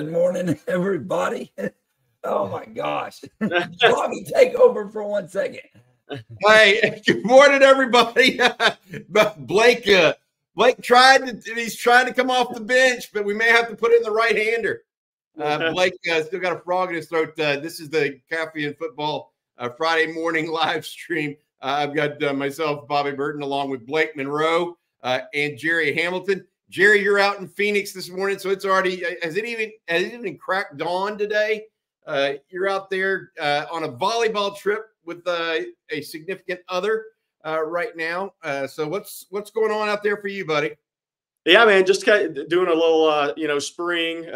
Good morning, everybody. Oh my gosh. Bobby, take over for one second. Hey, good morning, everybody. Blake, uh, Blake tried to, he's trying to come off the bench, but we may have to put in the right hander. Uh, Blake uh, still got a frog in his throat. Uh, this is the Coffee and Football uh, Friday morning live stream. Uh, I've got uh, myself, Bobby Burton, along with Blake Monroe and Jerry Hamilton. Jerry, you're out in Phoenix this morning, so it's already has it even has it even cracked dawn today? Uh, you're out there uh, on a volleyball trip with uh, a significant other uh, right now. Uh, so what's what's going on out there for you, buddy? Yeah, man, just kind of doing a little, uh, you know, spring.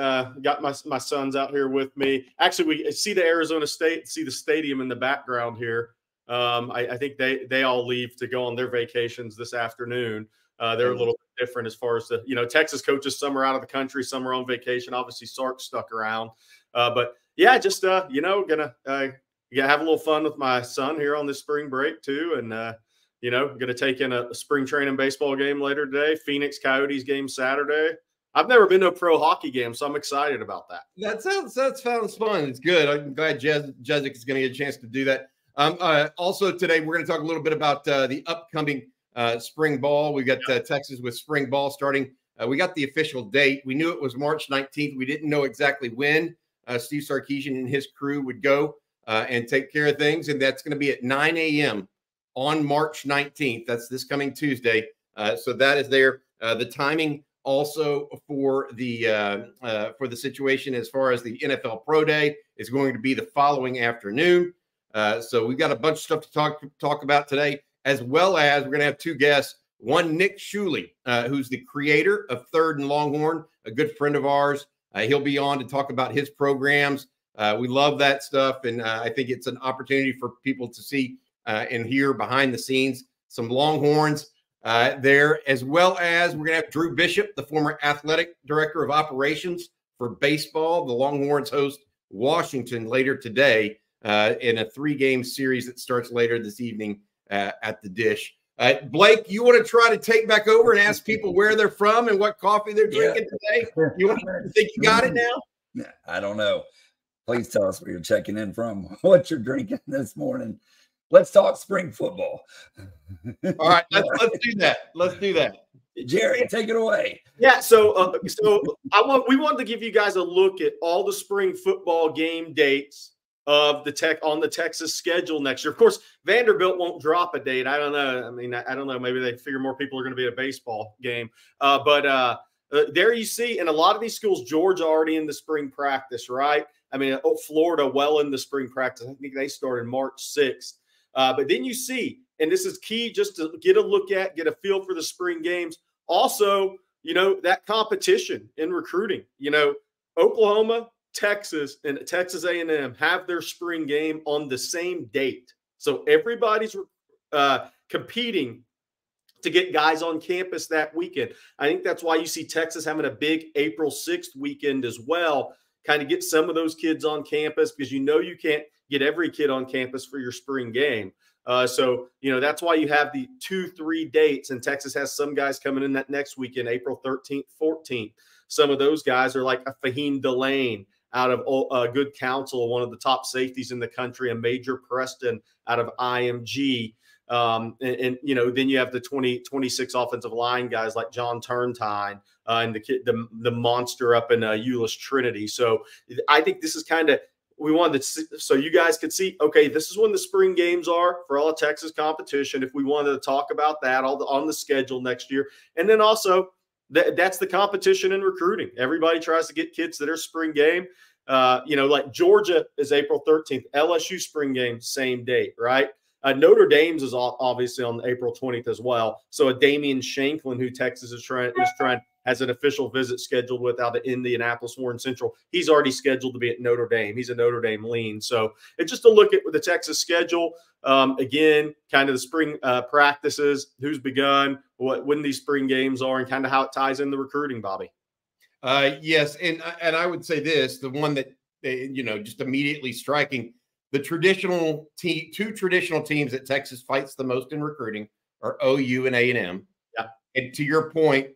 got my my sons out here with me. Actually, we see the Arizona State, see the stadium in the background here. Um, I, I, think they they all leave to go on their vacations this afternoon. They're a little different as far as the, you know, Texas coaches. Some are out of the country, some are on vacation. Obviously, Sark stuck around, but yeah, just uh, you know, gonna uh, yeah, have a little fun with my son here on this spring break too, and uh, you know, gonna take in a, a spring training baseball game later today. Phoenix Coyotes game Saturday. I've never been to a pro hockey game, so I'm excited about that. That sounds that sounds fun. It's good. I'm glad Jez, Jezik is going to get a chance to do that. Um, uh, also today we're going to talk a little bit about uh, the upcoming uh, spring ball. We got uh, Texas with spring ball starting. Uh, we got the official date. We knew it was March 19th. We didn't know exactly when uh, Steve Sarkisian and his crew would go uh, and take care of things. And that's going to be at 9 a.m. on March 19th. That's this coming Tuesday. Uh, so that is there. Uh, the timing also for the uh, uh, for the situation as far as the NFL Pro Day is going to be the following afternoon. so we've got a bunch of stuff to talk talk about today, as well as we're going to have two guests. One, Nick Shuley, who's the creator of Third and Longhorn, a good friend of ours. Uh, he'll be on to talk about his programs. Uh, we love that stuff, and uh, I think it's an opportunity for people to see uh, and hear behind the scenes some Longhorns uh, there, as well as we're going to have Drew Bishop, the former athletic director of operations for baseball. The Longhorns host Washington later today uh, in a three-game series that starts later this evening at the Dish. Uh, Blake, you want to try to take back over and ask people where they're from and what coffee they're drinking yeah. today? You want to think you got it now? I don't know. Please tell us where you're checking in from, what you're drinking this morning. Let's talk spring football. All right, let's, let's do that. Let's do that. Jerry, take it away. Yeah, so uh, so I want we wanted to give you guys a look at all the spring football game dates of the tech on the Texas schedule next year. Of course, Vanderbilt won't drop a date. I don't know. I mean, I, I don't know. Maybe they figure more people are going to be at a baseball game. Uh, but uh, uh, there you see, in a lot of these schools, Georgia already in the spring practice, right? I mean, oh, Florida well in the spring practice. I think they started March 6th. Uh, but then you see, and this is key just to get a look at, get a feel for the spring games. Also, you know, that competition in recruiting. You know, Oklahoma, Texas and Texas A&M have their spring game on the same date. So everybody's uh, competing to get guys on campus that weekend. I think that's why you see Texas having a big April 6th weekend as well, kind of get some of those kids on campus because you know you can't get every kid on campus for your spring game. Uh, so, you know, that's why you have the two, three dates, and Texas has some guys coming in that next weekend, April 13th, 14th. Some of those guys are like a Faheem Delane, out of uh, Good Counsel, one of the top safeties in the country, and Major Preston out of IMG. Um, and, and, you know, then you have the 20, 26 offensive line guys like John Turntine uh, and the kid, the, the monster up in uh, Euless Trinity. So I think this is kind of we wanted to see, so you guys could see. Okay, this is when the spring games are for all Texas competition. If we wanted to talk about that all the, on the schedule next year, and then also that, that's the competition in recruiting. Everybody tries to get kids to their spring game. Uh, you know, like Georgia is April 13th, LSU spring game, same date, right? Uh, Notre Dame's is obviously on April 20th as well. So a Damian Shanklin, who Texas is trying is trying has an official visit scheduled with out of Indianapolis Warren Central. He's already scheduled to be at Notre Dame. He's a Notre Dame lean. So it's just a look at the Texas schedule. Um, again, kind of the spring uh, practices, who's begun, what when these spring games are, and kind of how it ties in the recruiting, Bobby. Uh, yes, and and I would say this: the one that you know, just immediately striking, the traditional te- two traditional teams that Texas fights the most in recruiting are OU and A and M. Yeah, and to your point,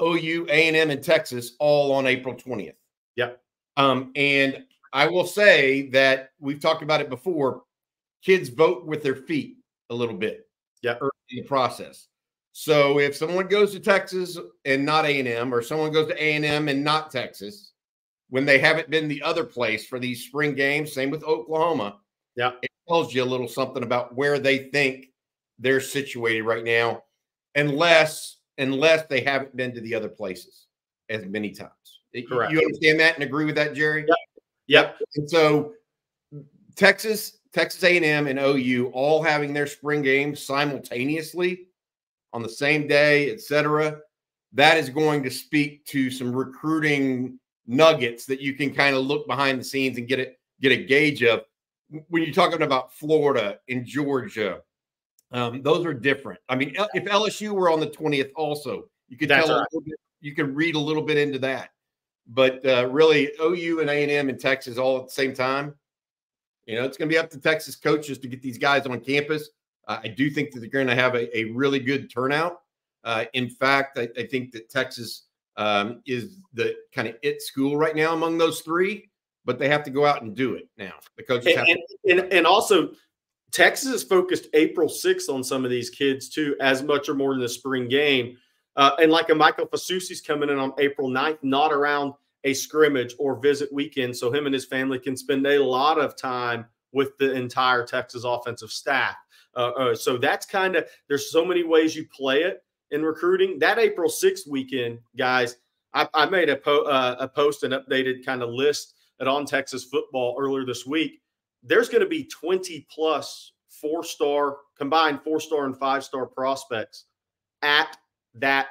OU, A and M, and Texas all on April twentieth. Yeah, Um, and I will say that we've talked about it before. Kids vote with their feet a little bit. Yeah. Early In the process. So if someone goes to Texas and not A and M, or someone goes to A and M and not Texas, when they haven't been the other place for these spring games, same with Oklahoma. Yeah, it tells you a little something about where they think they're situated right now, unless unless they haven't been to the other places as many times. Correct. You understand that and agree with that, Jerry? Yep. Yep. And so Texas, Texas A&M, and OU all having their spring games simultaneously on the same day, et cetera. That is going to speak to some recruiting nuggets that you can kind of look behind the scenes and get it get a gauge of. When you're talking about Florida and Georgia, um, those are different. I mean, if LSU were on the 20th, also you could That's tell right. a little bit, you could read a little bit into that. But uh, really, OU and A and M and Texas all at the same time. You know, it's going to be up to Texas coaches to get these guys on campus. Uh, I do think that they're going to have a, a really good turnout. Uh, in fact, I, I think that Texas um, is the kind of it school right now among those three, but they have to go out and do it now. The coaches And, have and, and, and also, Texas is focused April 6th on some of these kids too, as much or more than the spring game. Uh, and like a Michael Fasusi's coming in on April 9th, not around a scrimmage or visit weekend. So him and his family can spend a lot of time with the entire Texas offensive staff. Uh, uh, so that's kind of, there's so many ways you play it in recruiting. That April 6th weekend, guys, I, I made a, po- uh, a post, an updated kind of list at On Texas Football earlier this week. There's going to be 20 plus four star, combined four star and five star prospects at that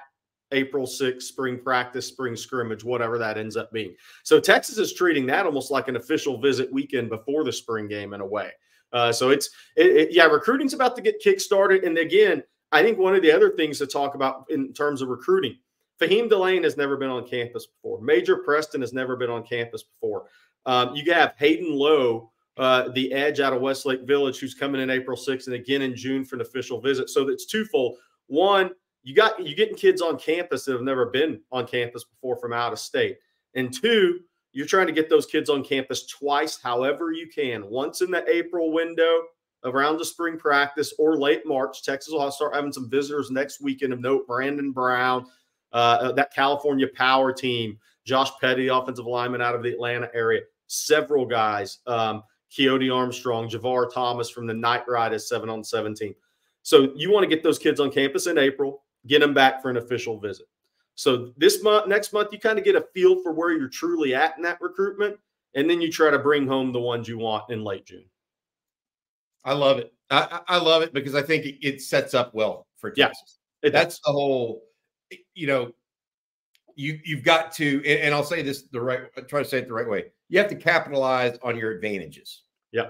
April 6th spring practice, spring scrimmage, whatever that ends up being. So Texas is treating that almost like an official visit weekend before the spring game in a way. Uh, so it's, it, it, yeah, recruiting's about to get kick started. And again, I think one of the other things to talk about in terms of recruiting, Faheem Delane has never been on campus before. Major Preston has never been on campus before. Um, you have Hayden Lowe, uh, the edge out of Westlake Village, who's coming in April 6th and again in June for an official visit. So it's twofold. One, you got you getting kids on campus that have never been on campus before from out of state. And two, you're trying to get those kids on campus twice, however you can. Once in the April window around the spring practice or late March. Texas will start having some visitors next weekend of note. Brandon Brown, uh, that California power team, Josh Petty, offensive lineman out of the Atlanta area, several guys, um, Keone Armstrong, Javar Thomas from the Night Ride as seven on 17. So you want to get those kids on campus in April, get them back for an official visit. So this month, next month, you kind of get a feel for where you're truly at in that recruitment, and then you try to bring home the ones you want in late June. I love it. I, I love it because I think it, it sets up well for Yeah, Texas. It That's the whole. You know, you you've got to, and, and I'll say this the right. I try to say it the right way. You have to capitalize on your advantages. Yeah.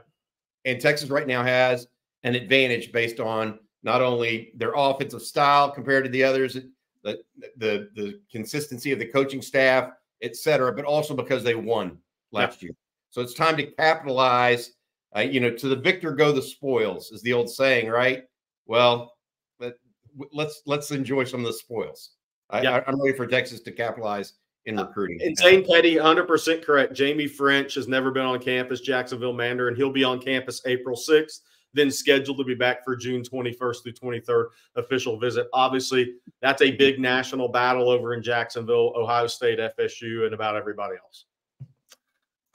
And Texas right now has an advantage based on not only their offensive style compared to the others, the the the consistency of the coaching staff, et cetera, but also because they won last year. So it's time to capitalize. Uh, you know, to the victor go the spoils, is the old saying, right? Well, let, let's let's enjoy some of the spoils. I, Yeah. I, I'm ready for Texas to capitalize in recruiting. And Zane Petty, 100% correct. Jamie Ffrench has never been on campus, Jacksonville Mandarin, and he'll be on campus April 6th, then scheduled to be back for June 21st through 23rd official visit. Obviously, that's a big national battle over in Jacksonville, Ohio State, FSU, and about everybody else.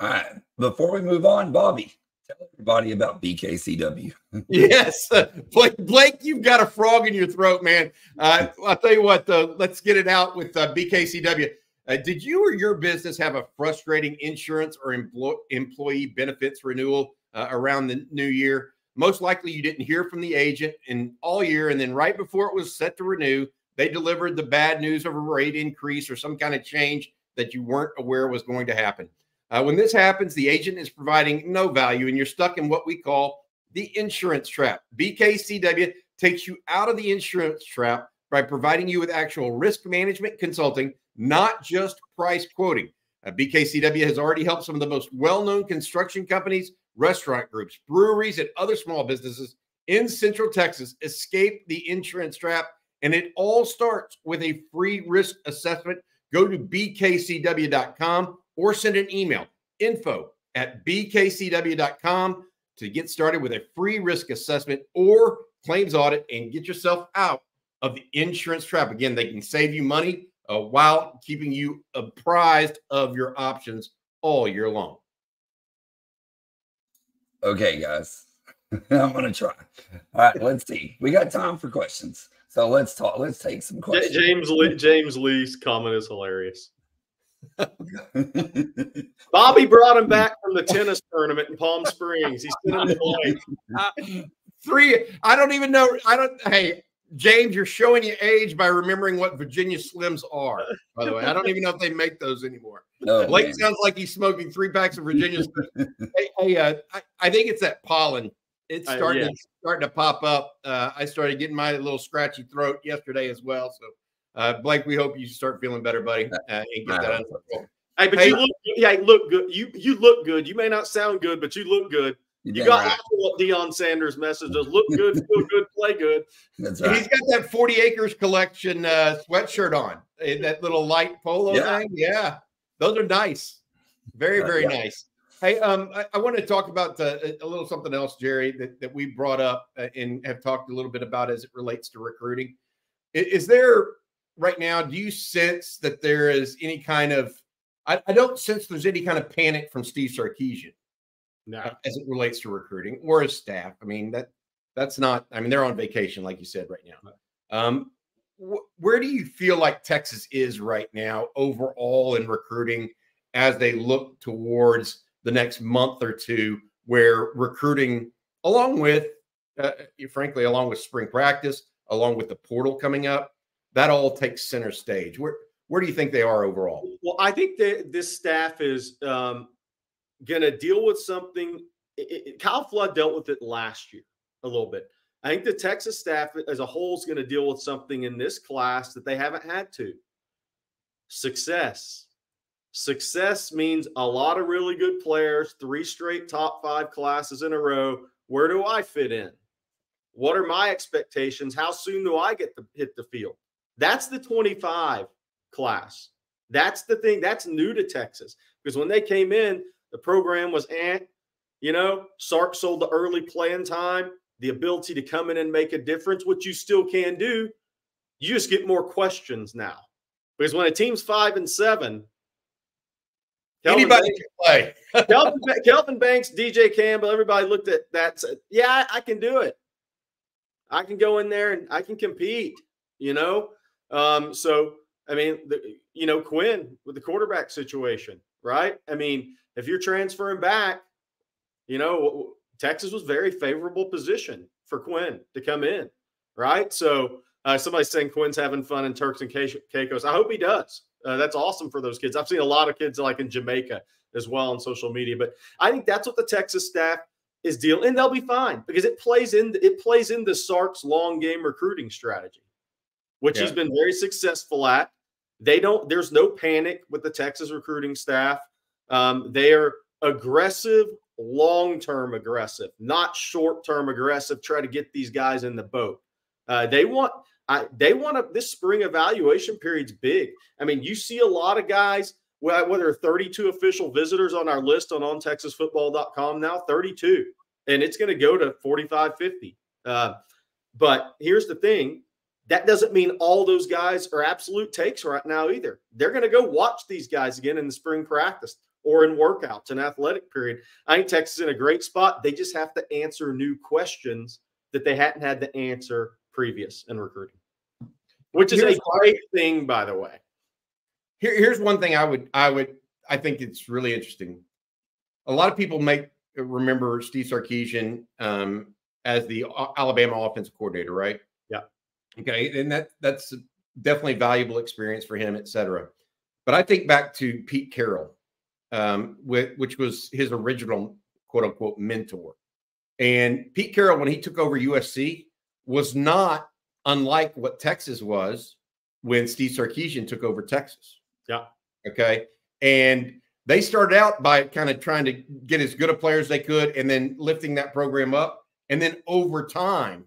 All right. Before we move on, Bobby, tell everybody about BKCW. yes, Blake, Blake, you've got a frog in your throat, man. Uh, I'll tell you what. Uh, let's get it out with uh, BKCW. Uh, did you or your business have a frustrating insurance or emplo- employee benefits renewal uh, around the new year? Most likely, you didn't hear from the agent in all year, and then right before it was set to renew, they delivered the bad news of a rate increase or some kind of change that you weren't aware was going to happen. Uh, when this happens, the agent is providing no value, and you're stuck in what we call the insurance trap. BKCW takes you out of the insurance trap by providing you with actual risk management consulting, not just price quoting. Uh, BKCW has already helped some of the most well known construction companies, restaurant groups, breweries, and other small businesses in Central Texas escape the insurance trap. And it all starts with a free risk assessment. Go to bkcw.com or send an email info at bkcw.com to get started with a free risk assessment or claims audit and get yourself out of the insurance trap. Again, they can save you money uh, while keeping you apprised of your options all year long. Okay, guys. I'm gonna try. All right, let's see. We got time for questions. So let's talk. Let's take some questions. James Lee, James Lee's comment is hilarious. Bobby brought him back from the tennis tournament in Palm Springs. He's sitting in the uh, Three. I don't even know. I don't. Hey, James, you're showing your age by remembering what Virginia Slims are. By the way, I don't even know if they make those anymore. No, Blake man. sounds like he's smoking three packs of Virginia Slims. hey, hey uh, I, I, think it's that pollen. It's starting, uh, yeah. to, starting to pop up. Uh, I started getting my little scratchy throat yesterday as well. So, uh, Blake, we hope you start feeling better, buddy, uh, and get that under control. Hey, but hey, you look, yeah, look good. You you look good. You may not sound good, but you look good. You got right. what Deion Sanders message. Look good, feel good, play good. That's right. He's got that 40 acres collection uh, sweatshirt on. Eh, that little light polo yeah. thing. Yeah. Those are nice. Very, very nice. Hey, um, I, I want to talk about uh, a little something else, Jerry, that, that we brought up uh, and have talked a little bit about as it relates to recruiting. Is, is there right now, do you sense that there is any kind of, I, I don't sense there's any kind of panic from Steve Sarkisian no. as it relates to recruiting or as staff. I mean, that that's not, I mean, they're on vacation, like you said, right now. Um, wh- where do you feel like Texas is right now overall in recruiting as they look towards the next month or two, where recruiting, along with, uh, frankly, along with spring practice, along with the portal coming up, that all takes center stage. Where where do you think they are overall? Well, I think that this staff is um, going to deal with something. It, it, Kyle Flood dealt with it last year a little bit. I think the Texas staff as a whole is going to deal with something in this class that they haven't had to. Success. Success means a lot of really good players, three straight top five classes in a row. Where do I fit in? What are my expectations? How soon do I get to hit the field? That's the 25 class. That's the thing. That's new to Texas because when they came in, the program was ant. You know, Sark sold the early playing time, the ability to come in and make a difference, which you still can do. You just get more questions now. Because when a team's five and seven, Kelvin anybody Banks, can play. Kelvin, Kelvin, Banks, DJ Campbell, everybody looked at that said, Yeah, I, I can do it. I can go in there and I can compete, you know? Um, so I mean, the, you know, Quinn with the quarterback situation, right? I mean, if you're transferring back, you know, Texas was very favorable position for Quinn to come in, right? So uh, somebody's saying Quinn's having fun in Turks and Caicos. I hope he does. Uh, that's awesome for those kids. I've seen a lot of kids like in Jamaica as well on social media, but I think that's what the Texas staff is dealing, and they'll be fine because it plays in it plays into Sark's long game recruiting strategy, which yeah. he's been very successful at. They don't. There's no panic with the Texas recruiting staff. Um, they are aggressive, long term aggressive, not short term aggressive. Try to get these guys in the boat. Uh, they want. I, they want to. This spring evaluation period's big. I mean, you see a lot of guys. Well, whether 32 official visitors on our list on ontexasfootball.com now, 32, and it's going to go to 45, 50. Uh, but here's the thing that doesn't mean all those guys are absolute takes right now either. They're going to go watch these guys again in the spring practice or in workouts and athletic period. I think Texas is in a great spot. They just have to answer new questions that they hadn't had to answer previous in recruiting, which is here's a great thing, by the way. Here, here's one thing I would, I would, I think it's really interesting. A lot of people make remember Steve Sarkisian um, as the Alabama offensive coordinator, right? Yeah. Okay, and that that's definitely valuable experience for him, et cetera. But I think back to Pete Carroll um, with, which was his original quote unquote mentor. And Pete Carroll, when he took over USC, was not unlike what Texas was when Steve Sarkisian took over Texas. Yeah. Okay. And they started out by kind of trying to get as good a player as they could and then lifting that program up. And then over time,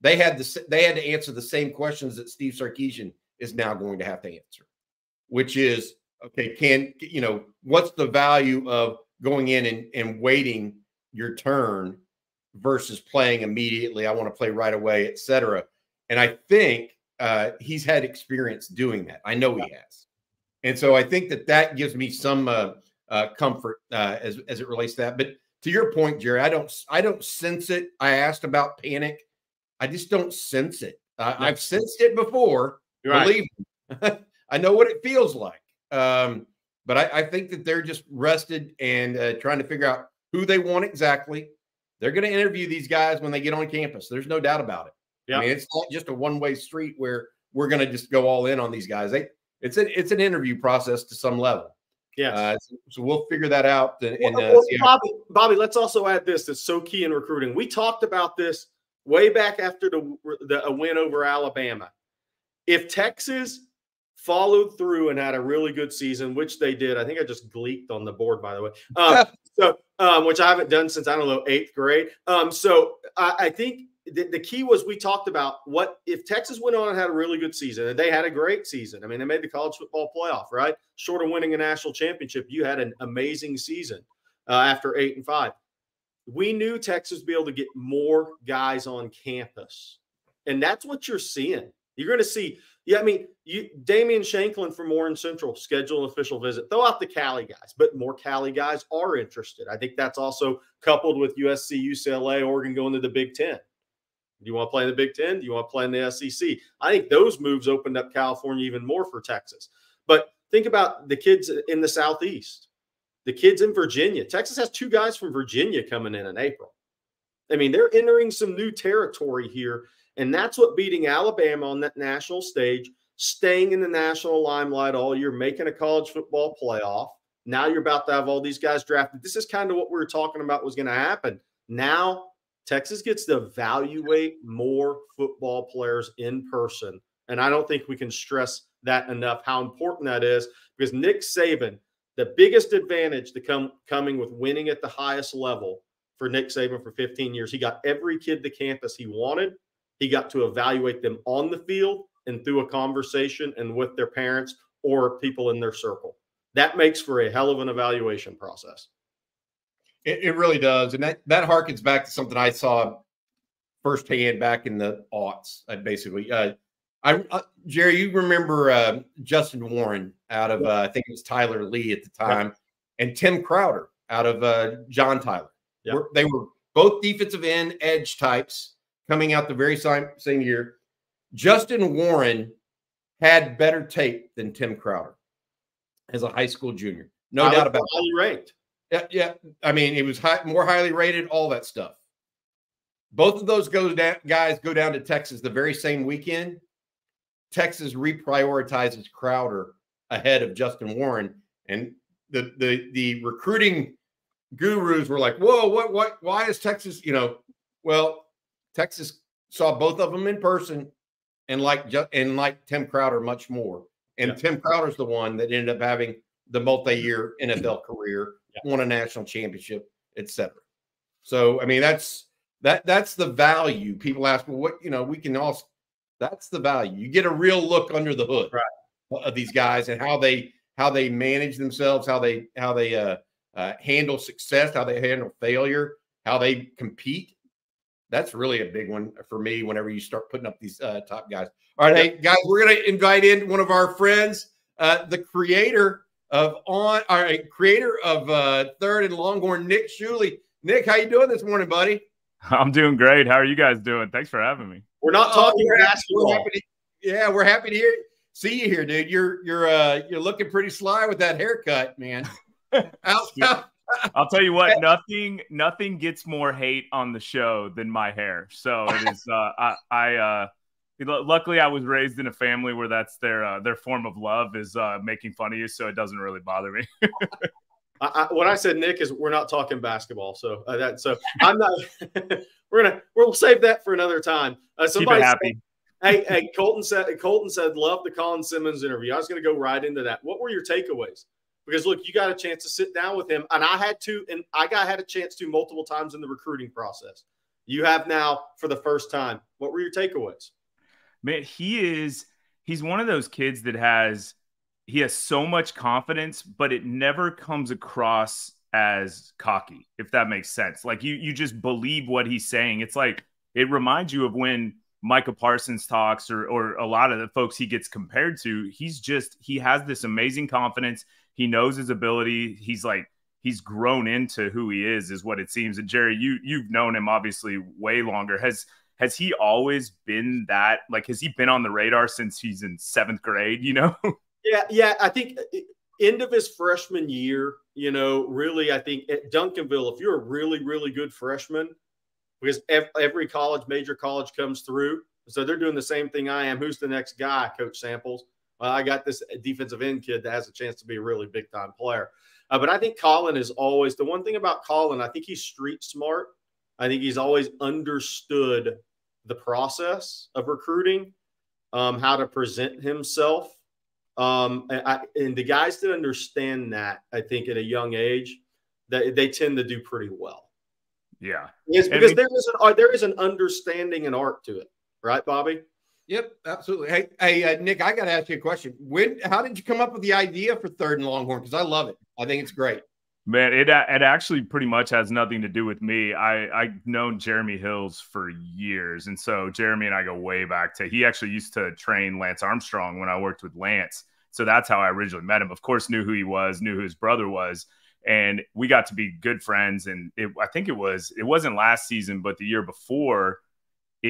they had to they had to answer the same questions that Steve Sarkisian is now going to have to answer, which is okay, can you know what's the value of going in and, and waiting your turn versus playing immediately? I want to play right away, etc. And I think uh, he's had experience doing that. I know he has, and so I think that that gives me some uh, uh, comfort uh, as as it relates to that. But to your point, Jerry, I don't I don't sense it. I asked about panic. I just don't sense it. I've sensed it before. Right. Believe me. I know what it feels like. Um, but I, I, think that they're just rested and uh, trying to figure out who they want exactly. They're going to interview these guys when they get on campus. There's no doubt about it. Yeah. I mean, it's not just a one way street where we're going to just go all in on these guys. They, it's an it's an interview process to some level. Yeah. Uh, so, so, we'll figure that out. And, and uh, well, Bobby, Bobby, let's also add this that's so key in recruiting. We talked about this way back after the, the a win over Alabama. If Texas followed through and had a really good season, which they did. I think I just gleeked on the board, by the way. Um, so, um, which I haven't done since I don't know eighth grade. Um, so I, I think the, the, key was we talked about what if Texas went on and had a really good season, and they had a great season. I mean, they made the college football playoff, right? Short of winning a national championship, you had an amazing season uh, after eight and five. We knew Texas would be able to get more guys on campus, and that's what you're seeing. You're going to see yeah, I mean, you Damian Shanklin from Warren Central schedule an official visit. Throw out the Cali guys, but more Cali guys are interested. I think that's also coupled with USC, UCLA, Oregon going to the Big Ten. Do you want to play in the Big Ten? Do you want to play in the SEC? I think those moves opened up California even more for Texas. But think about the kids in the Southeast, the kids in Virginia. Texas has two guys from Virginia coming in in April. I mean, they're entering some new territory here and that's what beating Alabama on that national stage, staying in the national limelight all year, making a college football playoff. Now you're about to have all these guys drafted. This is kind of what we were talking about was going to happen. Now Texas gets to evaluate more football players in person. And I don't think we can stress that enough how important that is because Nick Saban, the biggest advantage to come coming with winning at the highest level for Nick Saban for 15 years, he got every kid to campus he wanted he got to evaluate them on the field and through a conversation and with their parents or people in their circle. That makes for a hell of an evaluation process. It, it really does. And that, that harkens back to something I saw firsthand back in the aughts, uh, basically. Uh, I, uh, Jerry, you remember uh, Justin Warren out of, uh, I think it was Tyler Lee at the time, and Tim Crowder out of uh, John Tyler. They were both defensive end edge types coming out the very same, same year. Justin Warren had better tape than Tim Crowder as a high school junior. No doubt about it. Highly ranked. Yeah, yeah. I mean, he was high, more highly rated, all that stuff. Both of those go down, guys go down to Texas the very same weekend. Texas reprioritizes Crowder ahead of Justin Warren, and the the the recruiting gurus were like, "Whoa, what what? Why is Texas? You know, well, Texas saw both of them in person and like and like Tim Crowder much more. And yeah. Tim Crowder's the one that ended up having the multi-year NFL career, yeah. won a national championship, etc. So I mean that's that that's the value. People ask, well, what you know, we can also that's the value. You get a real look under the hood right. of these guys and how they how they manage themselves, how they how they uh, uh, handle success, how they handle failure, how they compete that's really a big one for me whenever you start putting up these uh, top guys. All right, hey, guys, we're going to invite in one of our friends, uh, the creator of on, all right, creator of uh, Third and Longhorn, Nick Shuley. Nick, how you doing this morning, buddy? I'm doing great. How are you guys doing? Thanks for having me. We're not talking oh, basketball. We're to, yeah, we're happy to hear see you here, dude. You're you're uh you're looking pretty sly with that haircut, man. how, how, I'll tell you what, nothing nothing gets more hate on the show than my hair. So it is. Uh, I, I uh, luckily I was raised in a family where that's their uh, their form of love is uh, making fun of you, so it doesn't really bother me. I, I, what I said, Nick, is we're not talking basketball, so uh, that so I'm not. we're gonna we'll save that for another time. Uh, somebody Keep it happy. Said, hey, hey, Colton said Colton said love the Colin Simmons interview. I was going to go right into that. What were your takeaways? Because look, you got a chance to sit down with him, and I had to, and I got had a chance to multiple times in the recruiting process. You have now for the first time. What were your takeaways? Man, he is he's one of those kids that has he has so much confidence, but it never comes across as cocky, if that makes sense. Like you you just believe what he's saying. It's like it reminds you of when Micah Parsons talks or or a lot of the folks he gets compared to. He's just he has this amazing confidence. He knows his ability. He's like he's grown into who he is, is what it seems. And Jerry, you you've known him obviously way longer. Has has he always been that? Like, has he been on the radar since he's in seventh grade? You know? Yeah, yeah. I think uh, end of his freshman year, you know, really, I think at Duncanville, if you're a really, really good freshman, because every college, major college comes through. So they're doing the same thing I am. Who's the next guy, Coach Samples? Well, I got this defensive end kid that has a chance to be a really big time player. Uh, but I think Colin is always the one thing about Colin. I think he's street smart. I think he's always understood the process of recruiting, um, how to present himself. Um, and, I, and the guys that understand that, I think, at a young age, that they tend to do pretty well. Yeah, yes, because there is an uh, there is an understanding and art to it, right, Bobby? Yep, absolutely. Hey, hey, uh, Nick, I got to ask you a question. When, how did you come up with the idea for Third and Longhorn? Because I love it. I think it's great. Man, it it actually pretty much has nothing to do with me. I I've known Jeremy Hills for years, and so Jeremy and I go way back to. He actually used to train Lance Armstrong when I worked with Lance, so that's how I originally met him. Of course, knew who he was, knew who his brother was, and we got to be good friends. And it, I think it was it wasn't last season, but the year before,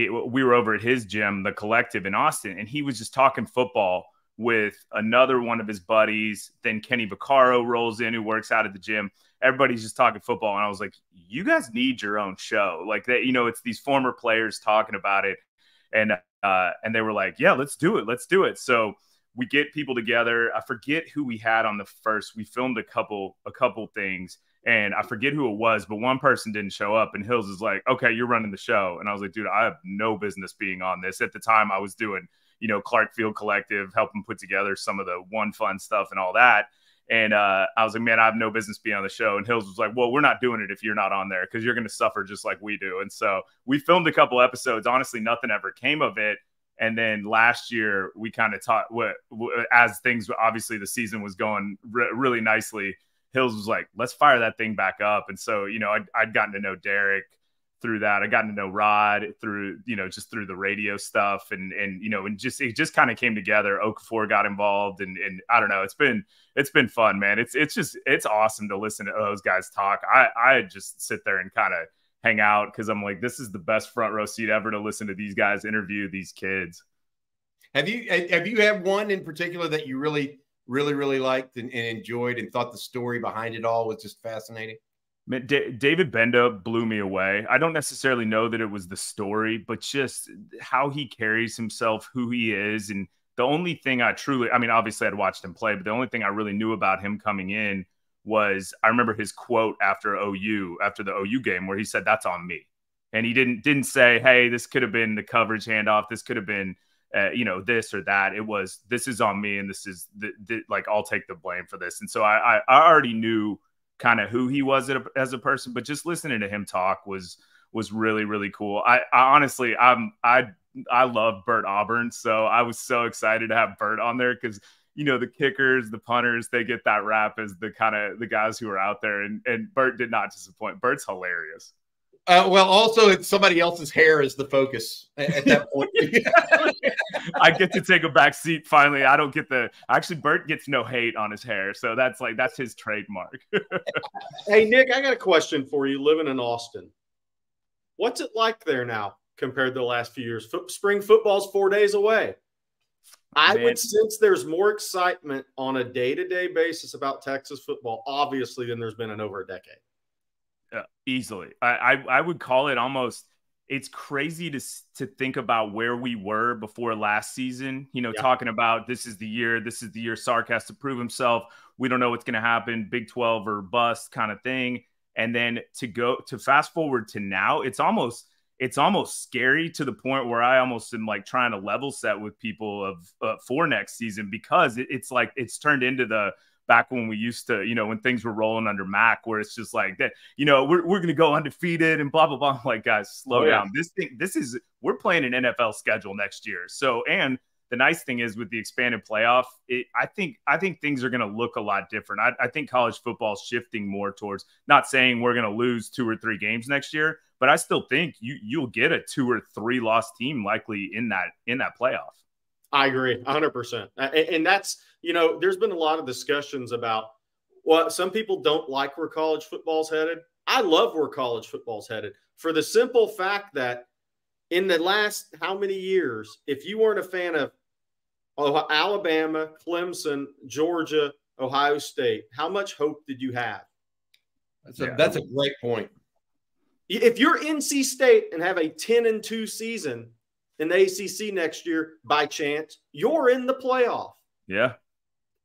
it, we were over at his gym, the Collective in Austin, and he was just talking football with another one of his buddies. Then Kenny Vaccaro rolls in, who works out at the gym. Everybody's just talking football, and I was like, "You guys need your own show." Like that, you know, it's these former players talking about it, and uh, and they were like, "Yeah, let's do it, let's do it." So we get people together. I forget who we had on the first. We filmed a couple a couple things, and I forget who it was, but one person didn't show up. And Hills is like, "Okay, you're running the show," and I was like, "Dude, I have no business being on this." At the time, I was doing you know, Clark Field Collective, helping put together some of the one fun stuff and all that. And uh, I was like, man, I have no business being on the show. And Hills was like, well, we're not doing it if you're not on there because you're going to suffer just like we do. And so we filmed a couple episodes. Honestly, nothing ever came of it. And then last year, we kind of taught what, as things obviously the season was going re- really nicely. Hills was like, let's fire that thing back up. And so, you know, I'd, I'd gotten to know Derek through that. I got to know Rod through, you know, just through the radio stuff and and you know, and just it just kind of came together. Okafor got involved and and I don't know, it's been it's been fun, man. It's it's just it's awesome to listen to those guys talk. I I just sit there and kind of hang out because I'm like, this is the best front row seat ever to listen to these guys interview these kids. Have you have you had one in particular that you really really really liked and, and enjoyed and thought the story behind it all was just fascinating? David Gbenda blew me away. I don't necessarily know that it was the story, but just how he carries himself, who he is. And the only thing I truly, I mean, obviously I'd watched him play, but the only thing I really knew about him coming in was I remember his quote after OU, after the OU game, where he said, That's on me. And he didn't didn't say, Hey, this could have been the coverage handoff. This could have been, uh, you know, this or that. It was, This is on me. And this is the, the, like, I'll take the blame for this. And so I, I, I already knew kind of who he was as a person, but just listening to him talk was was really really cool. I, I honestly I'm I I love Bert Auburn, so I was so excited to have Bert on there because you know the kickers, the punters, they get that rap as the kind of the guys who are out there, and and Bert did not disappoint. Bert's hilarious. Uh, well, also, it's somebody else's hair is the focus at, that point. I get to take a back seat finally. I don't get the actually. Bert gets no hate on his hair, so that's like that's his trademark. hey, Nick, I got a question for you. Living in Austin, what's it like there now compared to the last few years? F- spring football's four days away. I Man. would sense there's more excitement on a day to day basis about Texas football, obviously, than there's been in over a decade. Uh, easily. I, I, I would call it almost. It's crazy to to think about where we were before last season. You know, yeah. talking about this is the year, this is the year Sark has to prove himself. We don't know what's going to happen, Big Twelve or bust kind of thing. And then to go to fast forward to now, it's almost it's almost scary to the point where I almost am like trying to level set with people of uh, for next season because it, it's like it's turned into the back when we used to, you know, when things were rolling under Mac, where it's just like that, you know, we're, we're going to go undefeated and blah, blah, blah. I'm like, guys, slow oh, down. Yeah. This thing, this is, we're playing an NFL schedule next year. So, and the nice thing is with the expanded playoff, it, I think I think things are going to look a lot different. I, I think college football is shifting more towards not saying we're going to lose two or three games next year, but I still think you you'll get a two or three loss team likely in that in that playoff. I agree, hundred percent, and that's you know, there's been a lot of discussions about well, some people don't like where college football's headed. I love where college football's headed for the simple fact that in the last how many years, if you weren't a fan of Alabama, Clemson, Georgia, Ohio State, how much hope did you have? That's a, yeah. that's a great point. If you're NC State and have a 10 and 2 season in the ACC next year by chance, you're in the playoff. Yeah.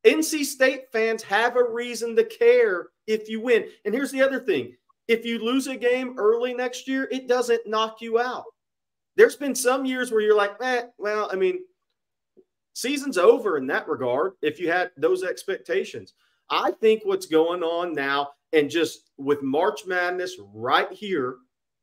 NC State fans have a reason to care if you win. And here's the other thing if you lose a game early next year, it doesn't knock you out. There's been some years where you're like, eh, well, I mean, season's over in that regard if you had those expectations. I think what's going on now, and just with March Madness right here,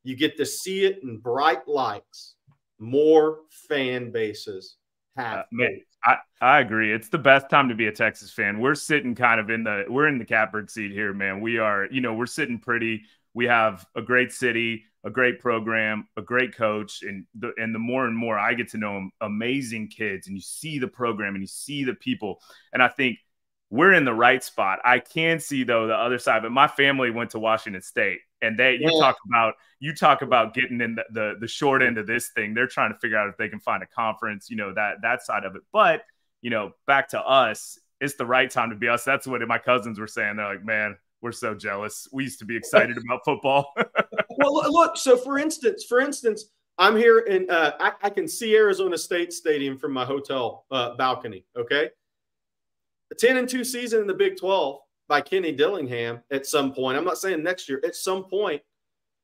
you get to see it in bright lights. More fan bases have. Uh, I, I agree. It's the best time to be a Texas fan. We're sitting kind of in the we're in the catbird seat here, man. We are, you know, we're sitting pretty. We have a great city, a great program, a great coach, and the and the more and more I get to know them, amazing kids, and you see the program and you see the people, and I think we're in the right spot. I can see though the other side, but my family went to Washington State, and they you yeah. talk about you talk about getting in the, the, the short end of this thing. They're trying to figure out if they can find a conference, you know that that side of it. But you know, back to us, it's the right time to be us. That's what my cousins were saying. They're like, man, we're so jealous. We used to be excited about football. well, look. So for instance, for instance, I'm here and uh, I, I, can see Arizona State Stadium from my hotel uh, balcony. Okay, a 10 and 2 season in the Big 12 by Kenny Dillingham at some point. I'm not saying next year, at some point,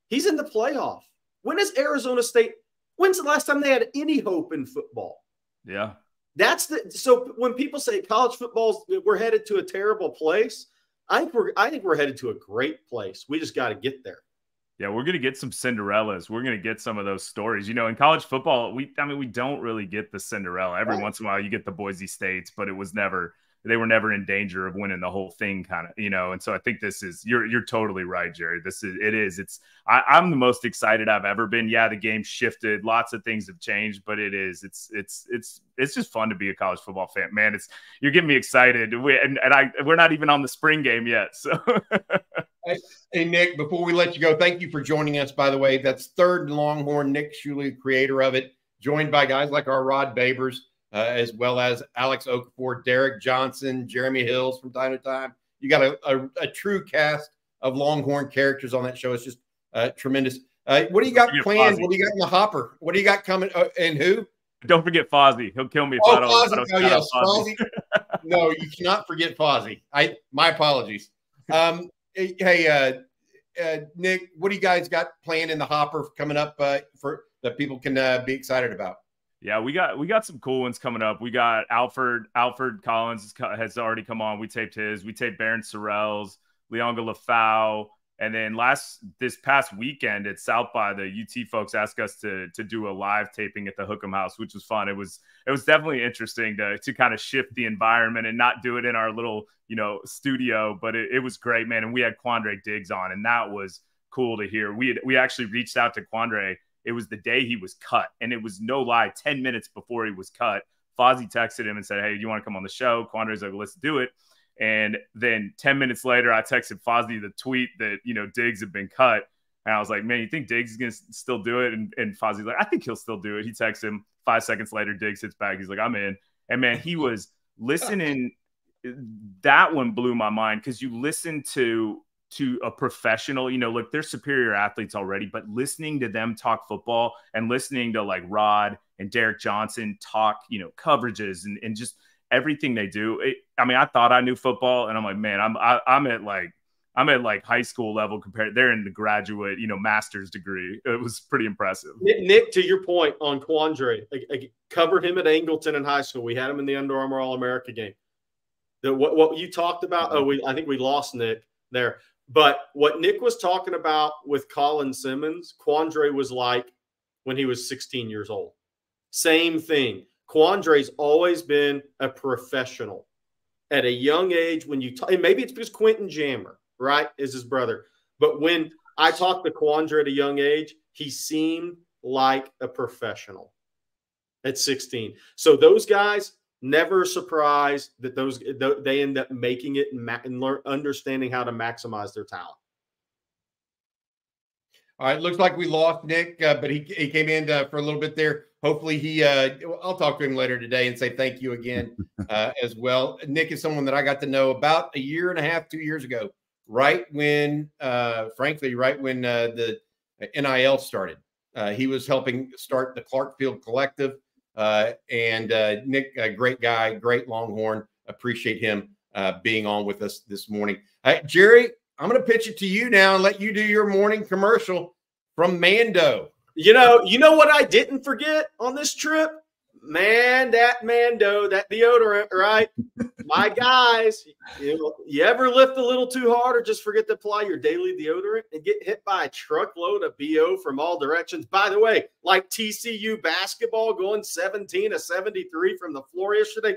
he's in the playoff. When is Arizona State? When's the last time they had any hope in football? Yeah. That's the so when people say college football's we're headed to a terrible place, I think we're I think we're headed to a great place. We just got to get there. Yeah, we're gonna get some Cinderellas. We're gonna get some of those stories. You know, in college football, we I mean we don't really get the Cinderella. Every right. once in a while you get the Boise States, but it was never they were never in danger of winning the whole thing kind of you know and so i think this is you're you're totally right jerry. This is it is it's I, i'm the most excited i've ever been. Yeah the game shifted. Lots of things have changed but it is it's it's it's it's just fun to be a college football fan man. It's you're getting me excited. We, and, and i we're not even on the spring game yet so. Hey nick before we let you go thank you for joining us by the way. That's third longhorn nick shuley creator of it joined by guys like our rod babers as well as Alex Okafor, Derek Johnson, Jeremy Hills from time to time. You got a, a, a true cast of Longhorn characters on that show. It's just uh, tremendous. Uh, what do you got planned? What do you got in the hopper? What do you got coming? Uh, and who? Don't forget Fozzy. He'll kill me if oh, I don't. Fozzy. I don't oh, yes, Fozzy. no, you cannot forget Fozzy. I my apologies. Um, hey, uh, uh, Nick, what do you guys got planned in the hopper coming up uh, for that people can uh, be excited about? Yeah, we got we got some cool ones coming up. We got Alfred Alfred Collins has already come on. We taped his. We taped Barryn Sorrells, Liona Lefau, and then last this past weekend at South by the UT folks asked us to to do a live taping at the Hook'em House, which was fun. It was it was definitely interesting to to kind of shift the environment and not do it in our little you know studio, but it, it was great, man. And we had Quandre Diggs on, and that was cool to hear. We had, we actually reached out to Quandre it was the day he was cut. And it was no lie, 10 minutes before he was cut, Fozzy texted him and said, Hey, do you want to come on the show? Quandre's like, let's do it. And then 10 minutes later, I texted Fozzy the tweet that, you know, Diggs had been cut. And I was like, man, you think Diggs is going to still do it? And, and Fozzy's like, I think he'll still do it. He texts him five seconds later. Diggs hits back. He's like, I'm in. And man, he was listening. That one blew my mind because you listen to to a professional, you know, look, they're superior athletes already, but listening to them talk football and listening to like Rod and Derek Johnson talk, you know, coverages and, and just everything they do. It, I mean, I thought I knew football and I'm like, man, I'm, I, am i am at like, I'm at like high school level compared. They're in the graduate, you know, master's degree. It was pretty impressive. Nick, to your point on Quandre, I, I covered him at Angleton in high school. We had him in the Under Armour All America game. The, what, what you talked about? Mm-hmm. Oh, we I think we lost Nick there. But what Nick was talking about with Colin Simmons, Quandre was like when he was 16 years old. Same thing. Quandre's always been a professional at a young age. When you talk, maybe it's because Quentin Jammer, right, is his brother. But when I talked to Quandre at a young age, he seemed like a professional at 16. So those guys never surprised that those they end up making it and, and learn understanding how to maximize their talent. All right, looks like we lost Nick, uh, but he, he came in uh, for a little bit there. Hopefully, he. Uh, I'll talk to him later today and say thank you again uh, as well. Nick is someone that I got to know about a year and a half, two years ago, right when, uh, frankly, right when uh, the NIL started. he was helping start the Clark Field Collective, Uh, and uh, Nick, a great guy, great Longhorn. Appreciate him uh, being on with us this morning. Jerry, I'm going to pitch it to you now and let you do your morning commercial from Mando. You know, you know what I didn't forget on this trip? Man, that Mando, that deodorant, right? My guys, you, you ever lift a little too hard or just forget to apply your daily deodorant and get hit by a truckload of BO from all directions? By the way, like TCU basketball going 17 to 73 from the floor yesterday.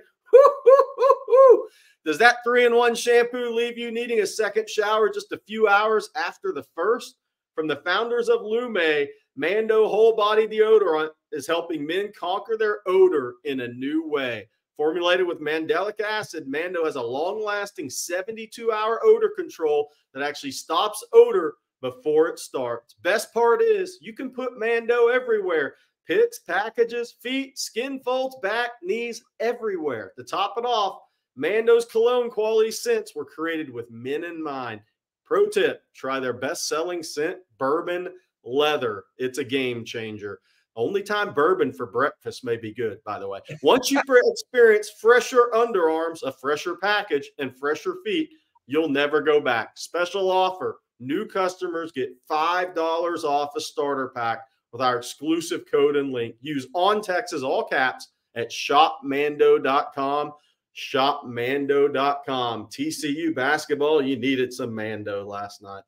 Does that three in one shampoo leave you needing a second shower just a few hours after the first? From the founders of Lume, Mando Whole Body Deodorant is helping men conquer their odor in a new way. Formulated with mandelic acid, Mando has a long lasting 72 hour odor control that actually stops odor before it starts. Best part is you can put Mando everywhere pits, packages, feet, skin folds, back, knees, everywhere. To top it off, Mando's cologne quality scents were created with men in mind. Pro tip try their best selling scent, bourbon leather. It's a game changer. Only time bourbon for breakfast may be good, by the way. Once you experience fresher underarms, a fresher package, and fresher feet, you'll never go back. Special offer new customers get $5 off a starter pack with our exclusive code and link. Use on Texas all caps at shopmando.com shopmando.com. TCU basketball, you needed some Mando last night.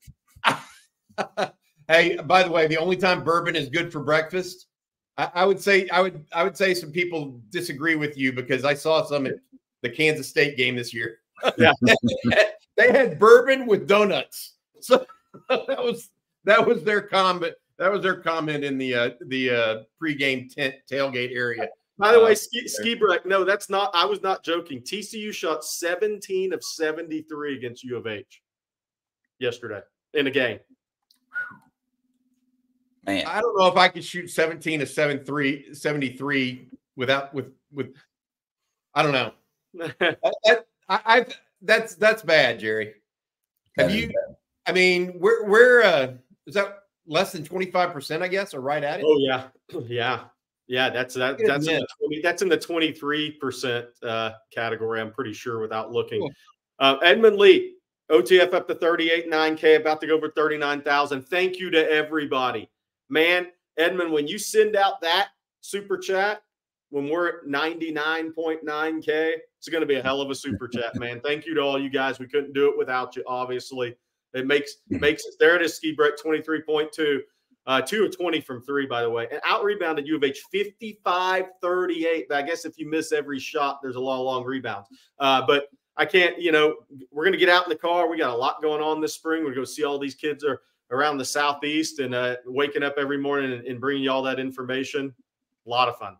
hey, by the way, the only time bourbon is good for breakfast, I, I, would say I would I would say some people disagree with you because I saw some at the Kansas State game this year. Yeah. they had bourbon with donuts. So that was that was their comment. That was their comment in the uh, the uh, pregame tent tailgate area. By the uh, way, Ski, Ski Breck, no, that's not. I was not joking. TCU shot 17 of 73 against U of H yesterday in a game. Man, I don't know if I could shoot 17 to 73, 73 without with with. I don't know. that, I, I that's that's bad, Jerry. Have you? Bad. I mean, we're we're uh, is that less than 25 percent? I guess, or right at it? Oh yeah, yeah. Yeah, that's that, that's in the 20, that's in the 23% uh, category, I'm pretty sure without looking. Cool. Uh, Edmund Lee, OTF up to 38, 9K, about to go over 39,000. Thank you to everybody. Man, Edmund, when you send out that super chat, when we're at 99.9K, it's going to be a hell of a super chat, man. Thank you to all you guys. We couldn't do it without you, obviously. It makes makes it there it is, Ski Break 23.2. Uh, two of 20 from three, by the way. And out rebounded U of H 55 38. I guess if you miss every shot, there's a lot of long rebounds. Uh, but I can't, you know, we're going to get out in the car. We got a lot going on this spring. We're going to go see all these kids are around the Southeast and uh, waking up every morning and, and bringing you all that information. A lot of fun.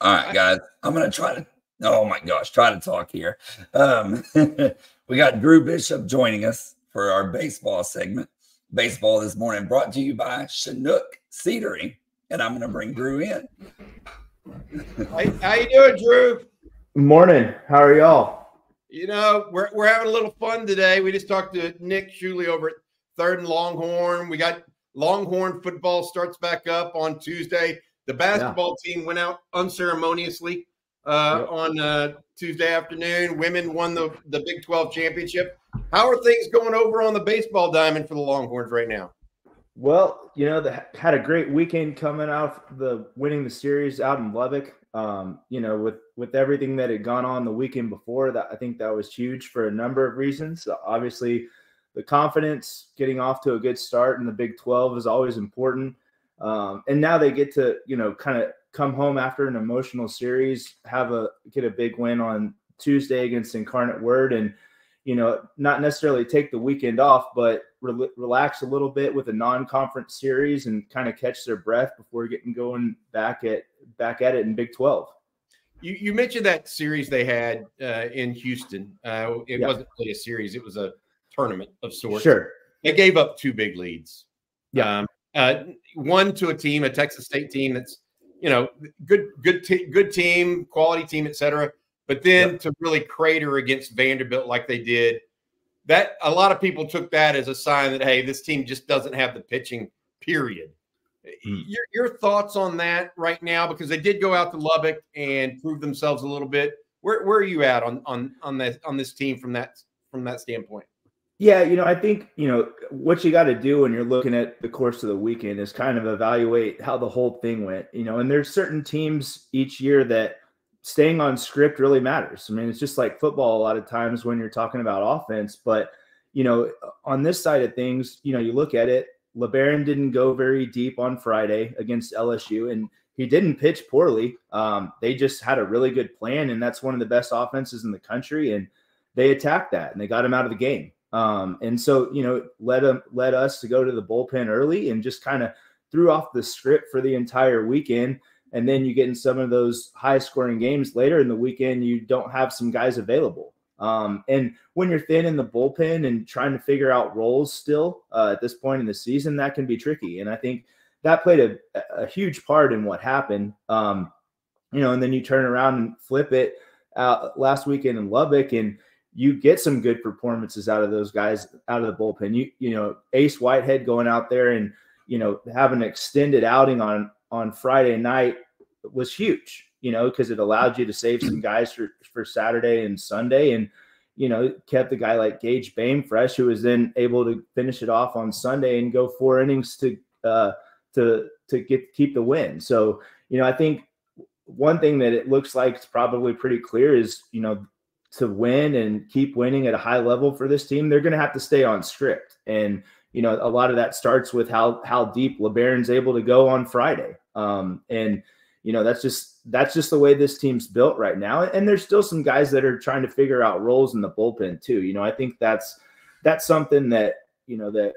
All right, guys. I'm going to try to, oh my gosh, try to talk here. Um, we got Drew Bishop joining us for our baseball segment baseball this morning brought to you by Chinook Seedery. And I'm going to bring Drew in. hey, how you doing, Drew? Morning. How are y'all? You know, we're, we're having a little fun today. We just talked to Nick Shuley over at Third and Longhorn. We got Longhorn football starts back up on Tuesday. The basketball yeah. team went out unceremoniously uh, yep. on uh, Tuesday afternoon. Women won the, the Big 12 championship. How are things going over on the baseball diamond for the Longhorns right now? Well, you know, they had a great weekend coming out the winning the series out in Lubbock. Um, you know, with with everything that had gone on the weekend before, that I think that was huge for a number of reasons. Obviously, the confidence, getting off to a good start in the Big 12 is always important. Um, and now they get to, you know, kind of come home after an emotional series, have a get a big win on Tuesday against Incarnate Word, and you know, not necessarily take the weekend off, but re- relax a little bit with a non-conference series and kind of catch their breath before getting going back at back at it in Big Twelve. You, you mentioned that series they had uh, in Houston. Uh, it yeah. wasn't really a series; it was a tournament of sorts. Sure. They gave up two big leads. Yeah. Um, uh, one to a team, a Texas State team that's you know good, good, good team, quality team, etc. But then yep. to really crater against Vanderbilt like they did, that a lot of people took that as a sign that hey, this team just doesn't have the pitching. Period. Mm. Your, your thoughts on that right now because they did go out to Lubbock and prove themselves a little bit. Where, where are you at on on on this on this team from that from that standpoint? Yeah, you know, I think, you know, what you got to do when you're looking at the course of the weekend is kind of evaluate how the whole thing went, you know, and there's certain teams each year that staying on script really matters. I mean, it's just like football a lot of times when you're talking about offense, but you know, on this side of things, you know, you look at it, Lebarron didn't go very deep on Friday against LSU and he didn't pitch poorly. Um, they just had a really good plan and that's one of the best offenses in the country and they attacked that and they got him out of the game. Um, and so, you know, let them led us to go to the bullpen early and just kind of threw off the script for the entire weekend. And then you get in some of those high scoring games later in the weekend, you don't have some guys available. Um, and when you're thin in the bullpen and trying to figure out roles still uh, at this point in the season, that can be tricky. And I think that played a, a huge part in what happened. Um, you know, and then you turn around and flip it uh, last weekend in Lubbock and you get some good performances out of those guys out of the bullpen. You you know Ace Whitehead going out there and you know have an extended outing on on Friday night was huge. You know because it allowed you to save some guys for for Saturday and Sunday and you know kept a guy like Gage Boehm fresh who was then able to finish it off on Sunday and go four innings to uh to to get keep the win. So you know I think one thing that it looks like it's probably pretty clear is you know to win and keep winning at a high level for this team, they're going to have to stay on script. And you know, a lot of that starts with how how deep Lebarron's able to go on Friday. Um, and you know, that's just that's just the way this team's built right now. And there's still some guys that are trying to figure out roles in the bullpen too. You know, I think that's that's something that you know that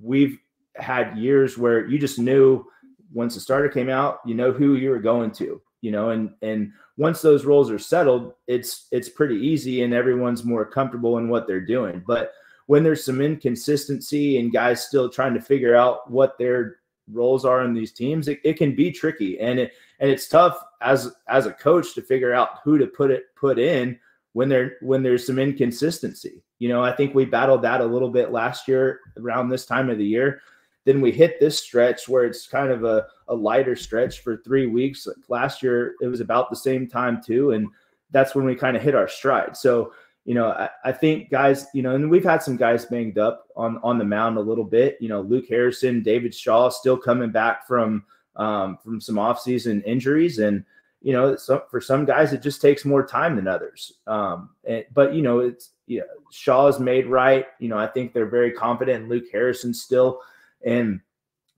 we've had years where you just knew once the starter came out, you know who you were going to you know, and and once those roles are settled, it's it's pretty easy and everyone's more comfortable in what they're doing. But when there's some inconsistency and guys still trying to figure out what their roles are in these teams, it, it can be tricky and it and it's tough as as a coach to figure out who to put it put in when there when there's some inconsistency. You know, I think we battled that a little bit last year around this time of the year. Then we hit this stretch where it's kind of a, a lighter stretch for three weeks. Last year, it was about the same time too. And that's when we kind of hit our stride. So, you know, I, I, think guys, you know, and we've had some guys banged up on on the mound a little bit. You know, Luke Harrison, David Shaw still coming back from um, from some offseason injuries, and you know, for some guys it just takes more time than others. Um, but you know, it's yeah, Shaw's made right. You know, I think they're very confident in Luke Harrison still. And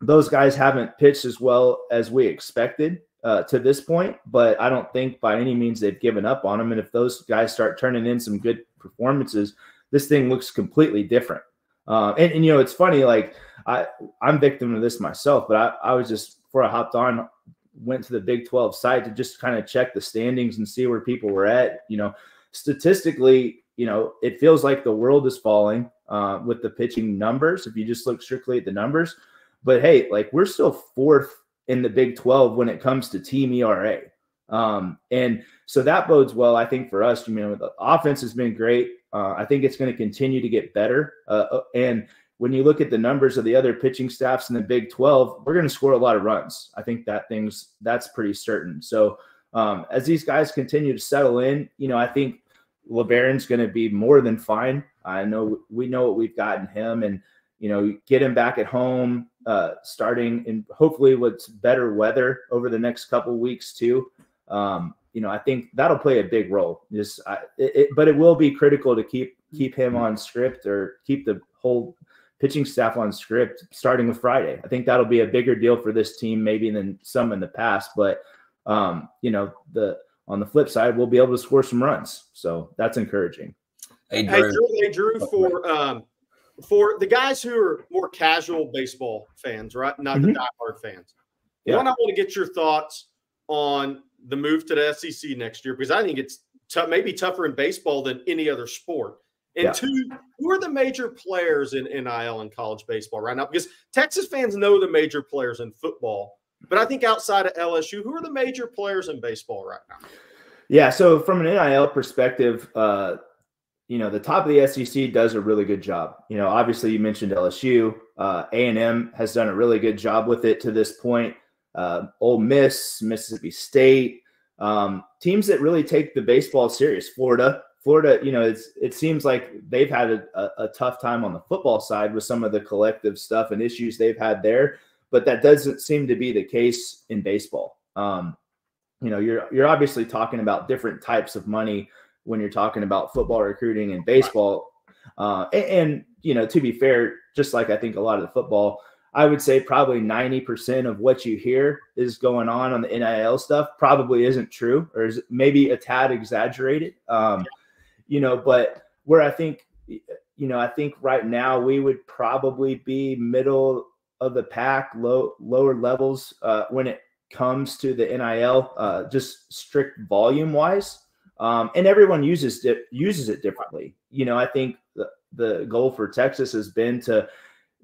those guys haven't pitched as well as we expected uh, to this point, but I don't think by any means they've given up on them. And if those guys start turning in some good performances, this thing looks completely different. Uh, and, and, you know, it's funny, like I, I'm victim of this myself, but I, I was just before I hopped on, went to the Big 12 site to just kind of check the standings and see where people were at. You know, statistically, you know, it feels like the world is falling uh, with the pitching numbers if you just look strictly at the numbers. But hey, like we're still fourth in the Big 12 when it comes to team ERA. Um, and so that bodes well, I think, for us. You know, the offense has been great. Uh, I think it's going to continue to get better. Uh, uh, and when you look at the numbers of the other pitching staffs in the Big 12, we're going to score a lot of runs. I think that things that's pretty certain. So um, as these guys continue to settle in, you know, I think Lebarron's going to be more than fine. I know we know what we've gotten him, and you know, get him back at home, uh, starting in hopefully with better weather over the next couple weeks too. Um, you know, I think that'll play a big role. Just, I, it, but it will be critical to keep keep him on script or keep the whole pitching staff on script starting with Friday. I think that'll be a bigger deal for this team maybe than some in the past, but um, you know, the on the flip side, we'll be able to score some runs. So that's encouraging. Hey, Drew. Hey, Drew, hey, Drew for um, for the guys who are more casual baseball fans, right? Not mm-hmm. the diehard fans. Yeah. One, I want to get your thoughts on the move to the SEC next year because I think it's t- maybe tougher in baseball than any other sport. And yeah. two, who are the major players in NIL and college baseball right now? Because Texas fans know the major players in football, but I think outside of LSU, who are the major players in baseball right now? Yeah, so from an NIL perspective, uh, you know the top of the SEC does a really good job. You know, obviously you mentioned LSU, uh, A and M has done a really good job with it to this point. Uh, Ole Miss, Mississippi State, um, teams that really take the baseball serious. Florida, Florida, you know, it's it seems like they've had a, a, a tough time on the football side with some of the collective stuff and issues they've had there, but that doesn't seem to be the case in baseball. Um, you know, you're you're obviously talking about different types of money when you're talking about football recruiting and baseball. Uh, and, and, you know, to be fair, just like I think a lot of the football, I would say probably 90% of what you hear is going on on the NIL stuff probably isn't true or is maybe a tad exaggerated. Um, you know, but where I think, you know, I think right now we would probably be middle of the pack, low lower levels uh, when it comes to the NIL, uh, just strict volume wise um, and everyone uses it uses it differently. You know, I think the, the goal for Texas has been to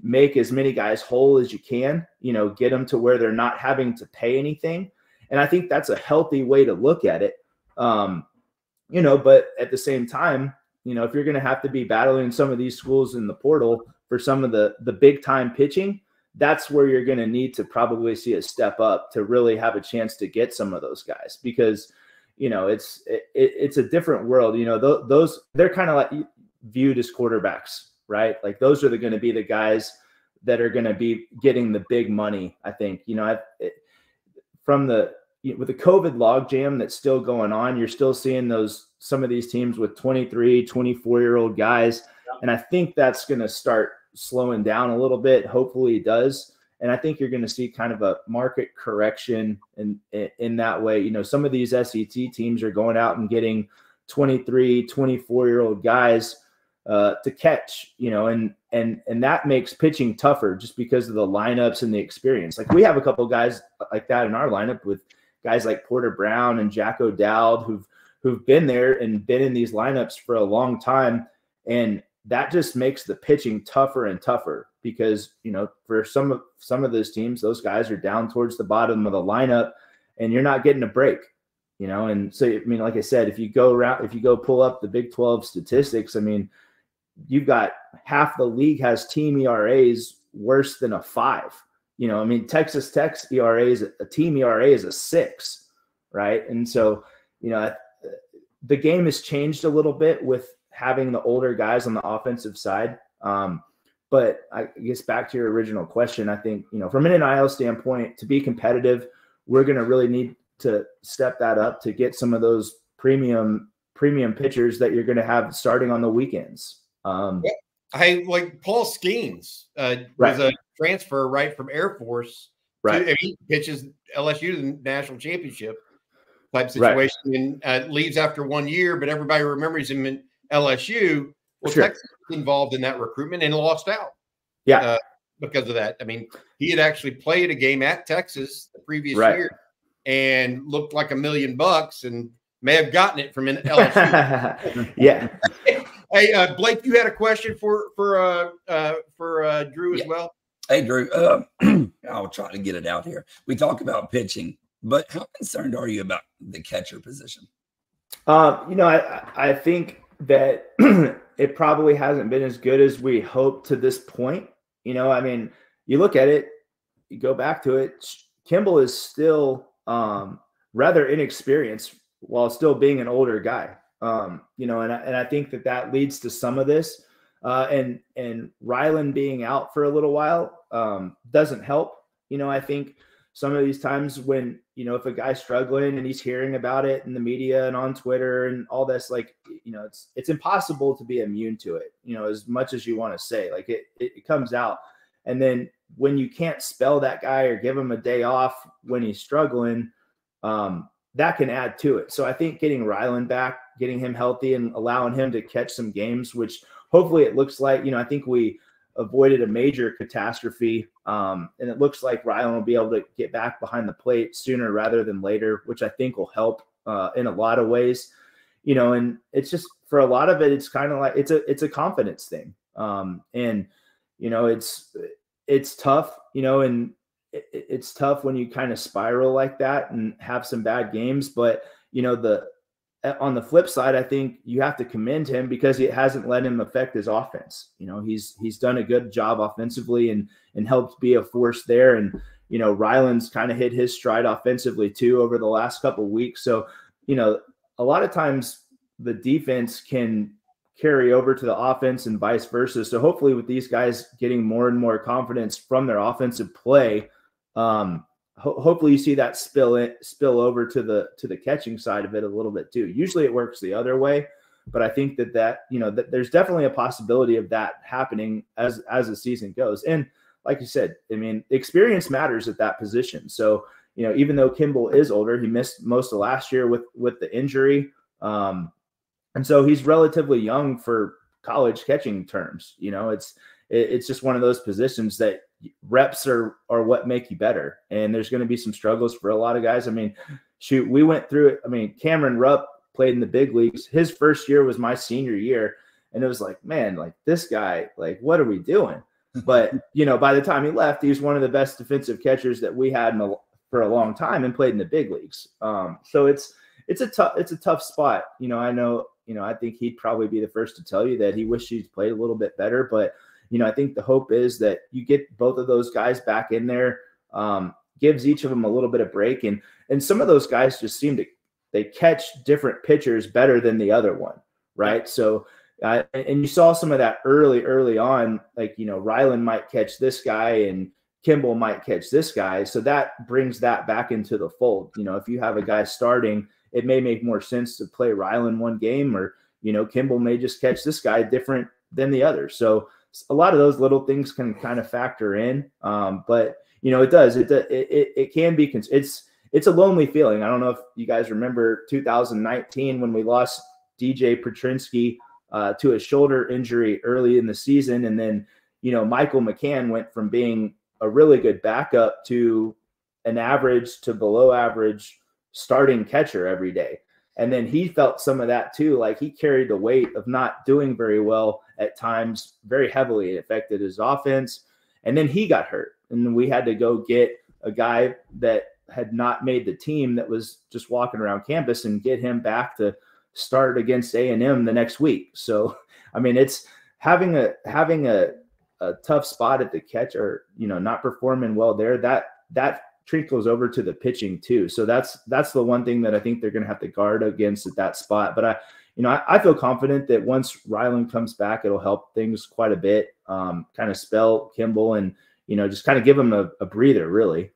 make as many guys whole as you can. You know, get them to where they're not having to pay anything, and I think that's a healthy way to look at it. Um, you know, but at the same time, you know, if you're going to have to be battling some of these schools in the portal for some of the the big time pitching, that's where you're going to need to probably see a step up to really have a chance to get some of those guys because you know, it's it, it's a different world. You know, th- those they're kind of like viewed as quarterbacks, right? Like those are the, going to be the guys that are going to be getting the big money. I think. You know, I, it, from the you know, with the COVID logjam that's still going on, you're still seeing those some of these teams with 23, 24 year old guys, and I think that's going to start slowing down a little bit. Hopefully, it does. And I think you're going to see kind of a market correction in, in, in that way. You know, some of these SEC teams are going out and getting 23, 24 year old guys uh, to catch, you know, and and and that makes pitching tougher just because of the lineups and the experience. Like we have a couple guys like that in our lineup with guys like Porter Brown and Jack O'Dowd who've who've been there and been in these lineups for a long time. And that just makes the pitching tougher and tougher because you know for some of some of those teams those guys are down towards the bottom of the lineup and you're not getting a break you know? And so i mean like i said if you go around if you go pull up the big 12 statistics i mean you've got half the league has team eras worse than a five you know? I mean texas tech's era is a team era is a six right? And so you know the game has changed a little bit with having the older guys on the offensive side. Um, but I guess back to your original question, I think, you know, from an NIL standpoint, to be competitive, we're going to really need to step that up to get some of those premium premium pitchers that you're going to have starting on the weekends. Um, Hey, like Paul Skenes uh, right. was a transfer right from Air Force. Right. To, he pitches LSU the national championship type situation right. and uh, leaves after one year, but everybody remembers him in LSU. Well, sure. Texas was involved in that recruitment and lost out. Yeah. Uh, because of that. I mean, he had actually played a game at Texas the previous right. year and looked like a million bucks and may have gotten it from an LSU. yeah. hey, uh, Blake, you had a question for for uh, uh, for uh, Drew as yeah. well. Hey, Drew. Uh, I'll try to get it out here. We talk about pitching, but how concerned are you about the catcher position? Uh, you know, I I think that it probably hasn't been as good as we hoped to this point. You know, I mean, you look at it, you go back to it, Kimble is still um, rather inexperienced while still being an older guy. Um, you know, and I, and I think that that leads to some of this. Uh, and and Rylan being out for a little while um, doesn't help. You know, I think some of these times when you know if a guy's struggling and he's hearing about it in the media and on twitter and all this like you know it's it's impossible to be immune to it you know as much as you want to say like it, it, comes out and then when you can't spell that guy or give him a day off when he's struggling um, that can add to it. So I think getting Rylan back, getting him healthy, and allowing him to catch some games, which hopefully it looks like, you know, I think we avoided a major catastrophe. Um, and it looks like Rylan will be able to get back behind the plate sooner rather than later, which I think will help uh, in a lot of ways. You know, and it's just for a lot of it, it's kind of like it's a it's a confidence thing. Um, and you know, it's it's tough, you know, and it, it's tough when you kind of spiral like that and have some bad games. But you know, the on the flip side, I think you have to commend him because it hasn't let him affect his offense. You know, he's he's done a good job offensively and and helped be a force there. And you know, Rylan's kind of hit his stride offensively too over the last couple weeks. So you know, a lot of times the defense can carry over to the offense and vice versa. So hopefully, with these guys getting more and more confidence from their offensive play, um, ho- hopefully you see that spill it spill over to the to the catching side of it a little bit too. Usually it works the other way, but I think that that you know that there's definitely a possibility of that happening as as the season goes. And like you said, I mean, experience matters at that position. So you know, even though Kimble is older, he missed most of last year with with the injury. Um, and so he's relatively young for college catching terms. You know, it's it, it's just one of those positions that reps are are what make you better. And there's going to be some struggles for a lot of guys. I mean, shoot, we went through it. I mean, Cameron Rupp played in the big leagues. His first year was my senior year, and it was like, man, like this guy, like what are we doing? But you know, by the time he left, he was one of the best defensive catchers that we had a, for a long time and played in the big leagues. Um, so it's it's a tough it's a tough spot. You know, I know you know I think he'd probably be the first to tell you that he wished he'd played a little bit better, but you know I think the hope is that you get both of those guys back in there, um, gives each of them a little bit of break, and and some of those guys just seem to they catch different pitchers better than the other one, right? So. Uh, and you saw some of that early, early on. Like you know, Rylan might catch this guy, and Kimble might catch this guy. So that brings that back into the fold. You know, if you have a guy starting it may make more sense to play Rylan one game, or you know, Kimble may just catch this guy different than the other. So a lot of those little things can kind of factor in. Um, but you know, it does. It it it can be. It's it's a lonely feeling. I don't know if you guys remember 2019 when we lost DJ Petrinsky uh, to a shoulder injury early in the season, and then you know Michael McCann went from being a really good backup to an average to below average starting catcher every day. And then he felt some of that too. Like he carried the weight of not doing very well at times, very heavily. It affected his offense. And then he got hurt. And we had to go get a guy that had not made the team that was just walking around campus and get him back to start against A&M the next week. So, I mean, it's having a having a, a tough spot at the catch or, you know, not performing well there, that that trickles over to the pitching too. So that's that's the one thing that I think they're going to have to guard against at that spot. But I, you know, I, I feel confident that once Rylan comes back, it'll help things quite a bit. Um, kind of spell Kimble and you know just kind of give him a, a breather, really.